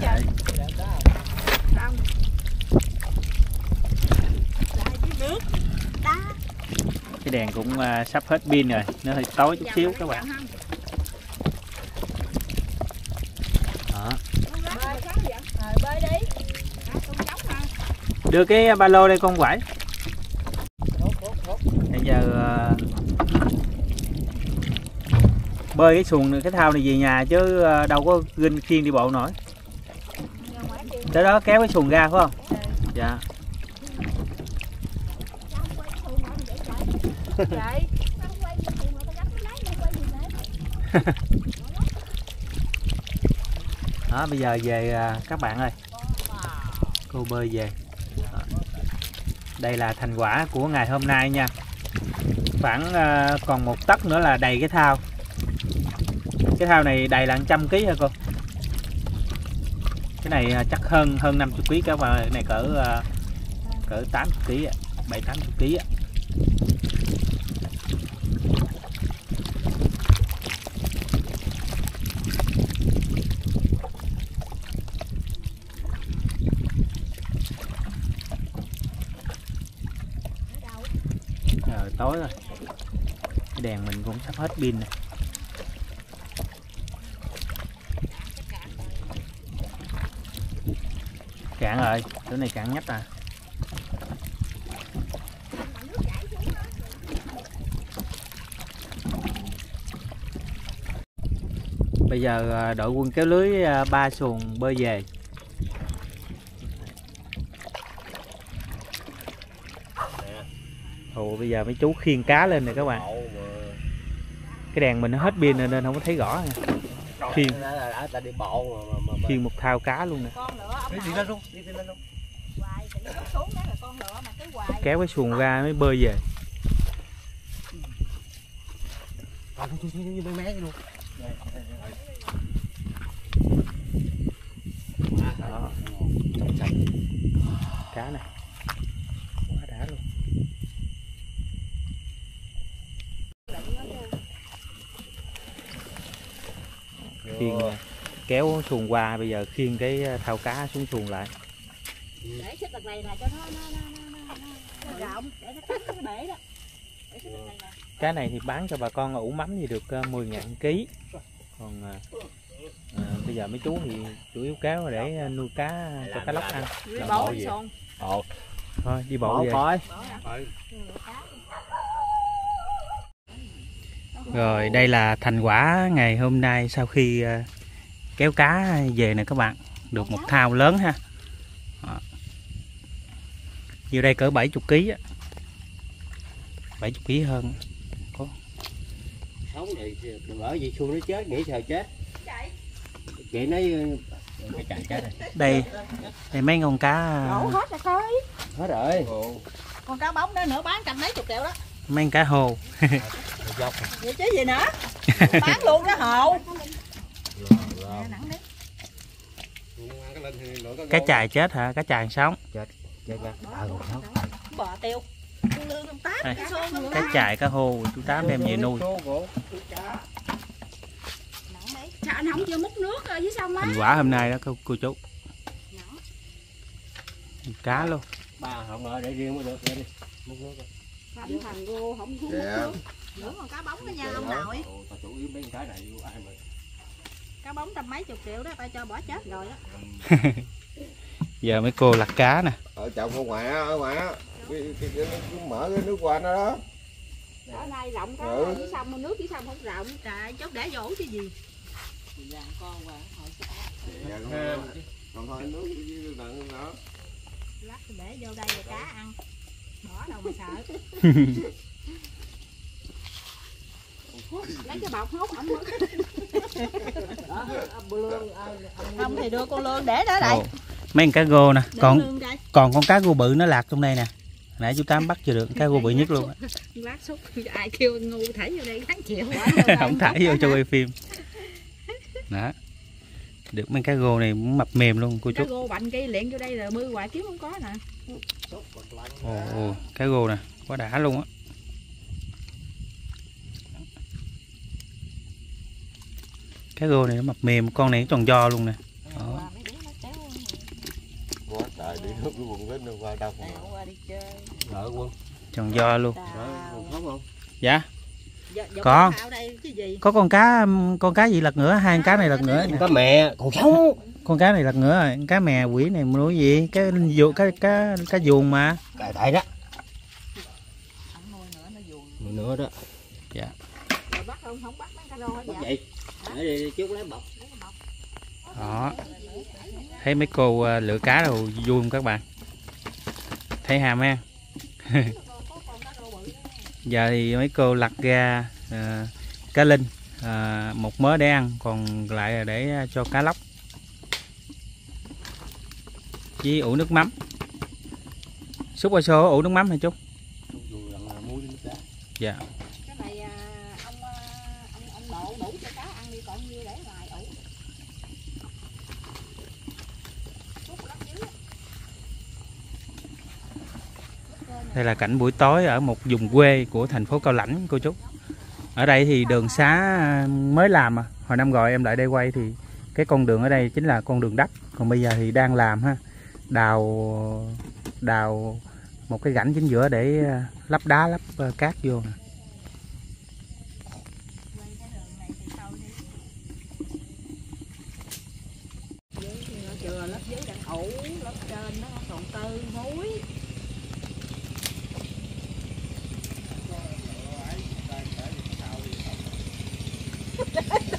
Đấy. Cái đèn cũng à, sắp hết pin rồi, nó hơi tối chút xíu các bạn. Đó. bơi ờ bơi đi Cá con trống ha Đưa cái ba lô đây con quải. Bây giờ ờ, bơi cái xuồng cái thao này về nhà chứ ờ, đâu có ginh khiên đi bộ nổi. Tới đó kéo cái xuồng ra, phải không? Ừ. Dạ. [laughs] Đó, bây giờ về ờ, các bạn ơi. Cô bơi về. Đây là thành quả của ngày hôm nay nha. Khoảng uh, còn một tấc nữa là đầy cái thao. Cái thao này đầy là 100 kg hả cô? Cái này ờ, chắc hơn hơn 50 kg các bạn. Cái này cỡ uh, cỡ 80 kg, 7 80 kg. á. Trời tối rồi. Cái đèn mình cũng sắp hết pin này Cạn rồi, chỗ này cạn nhất à. Bây giờ à, đội quân kéo lưới à, ba xuồng bơi về. Ồ bây giờ mấy chú khiêng cá lên nè các bạn. Cái đèn mình nó hết pin rồi nên không có thấy rõ nha. Khiêng. ta đi bộ mà, mà, mà. Khiêng một thao cá luôn nè. Con lửa ông đi đi nào lên luôn đi đi lên luôn hoài thì nó xuống đó là con lửa mà cứ hoài. Kéo cái xuồng ra mới bơi về. Đó. Cá này. Quá đã luôn. Khiêng à, kéo xuồng qua bây giờ khiêng cái à, thao cá xuống xuồng lại. Để xích đằng này nè cho nó nó nó nó rộng. để nó cắt cái bể đó. Cái này thì bán cho bà con ủ mắm thì được à, 10 ngàn ký. Còn à, à, bây giờ mấy chú thì chủ yếu kéo để à, nuôi cá cho cá lóc ăn. Đi bộ đi ồ. Thôi đi bộ bộ về. Rồi đây là thành quả ngày hôm nay sau khi ờ, kéo cá về nè các bạn. Được một thao lớn ha. Đó. Nhiều đây cỡ 70 kg á. 70 kg hơn. Sống thì đừng ở gì xuông nó chết nghĩ sao chết? Chị nói cái chạy chết rồi Đây Đây mấy con cá đổ hết rồi coi hết rồi. Con cá bóng đó nữa bán trăm mấy chục triệu đó Mấy con cá hồ. Dốc vậy chứ gì nữa? Bán luôn đó hồ. Cá chài chết hả? Cá chài sống. Chết ra. Ờ không bò tiêu. Đây. xôn luôn Cá chài cá hồ chú Tám đem về nuôi. Nặng đấy Trời anh không chưa múc nước rồi chứ sao má Thành quả hôm nay đó cô, cô chú. Cá luôn. Ba không rồi để riêng mới được để đi Không thằng cô không hút Dạ. nước nữa còn cá bóng đó nha ông nội Ồ, tao chủ yếu mấy cái này vô ai mà. Cá bóng trăm mấy chục triệu đó tao cho bỏ chết rồi á. [laughs] Giờ mấy cô lặt cá nè. Ở chồng ở ngoài á ở ngoài á. Cái, cái, cái, cái, mở cái nước qua nó đó. Ở đây rộng cái Ừ. dưới sông nước dưới sông không rộng. Trời chốt để vô chứ gì? Dạ. còn còn thôi nước đó lát để vô đây rồi cá ăn bỏ đâu mà sợ. [laughs] Lấy cái bọc hốt ổng nữa. Không thì đưa con lương để đó đây. Ồ, Mấy con cá gô nè. Để Còn còn con cá gô bự nó lạc trong đây nè. Nãy chú Tám bắt chưa được Cá gô bự nhất luôn á. [laughs] lát xúc ai kêu ngu thảy vô đây tháng chịu [laughs] Không thải vô cho quay phim. Đó Được mấy cá gô này mập mềm luôn cô cái chú. gô bạnh cây liền vô đây là bư hoài kiếm không có nè. Ồ, ồ, cá gô nè Quá đã luôn á. Cá gô này nó mập mềm Con này tròn do luôn nè. Đó. Tròn do luôn. Dạ Dạ, dạ, gì? Có con cá Con cá gì lật ngửa? Hai con cá này lật ngửa có mẹ còn sống [laughs] Con cá này lật ngửa rồi. Cá mè quỷ này nuôi gì? Cái dù cá cá cá vuông mà. Tại tại đó. Nuôi nữa nó buồn nữa đó. Rồi bắt không không bắt mấy cá rô hết Bắt vậy? vậy. Để đi chút lấy bọc. Đó. Thấy mấy cô ờ, lựa cá rồi vui không các bạn. Thấy hàm ha [laughs] Giờ thì mấy cô lặt ra ờ, cá linh ờ, Một mớ để ăn Còn lại là để ờ, cho cá lóc. Với ủ nước mắm. Xúc qua xô ủ nước mắm hả chú? Dạ. cái này à, ông à, ông ông độ đủ cho cá ăn đi còn nhiêu để ngoài ủ Xúc lắm dữ á. Đây là cảnh buổi tối ở một vùng quê của thành phố Cao Lãnh, cô chú. Ở đây thì đường xá mới làm à. Hồi năm gọi em lại đây quay thì cái con đường ở đây chính là con đường đất. Còn bây giờ thì đang làm ha. Đào đào một cái rãnh chính giữa để à, lắp đá, lắp à, cát vô nè. Yeah. [laughs]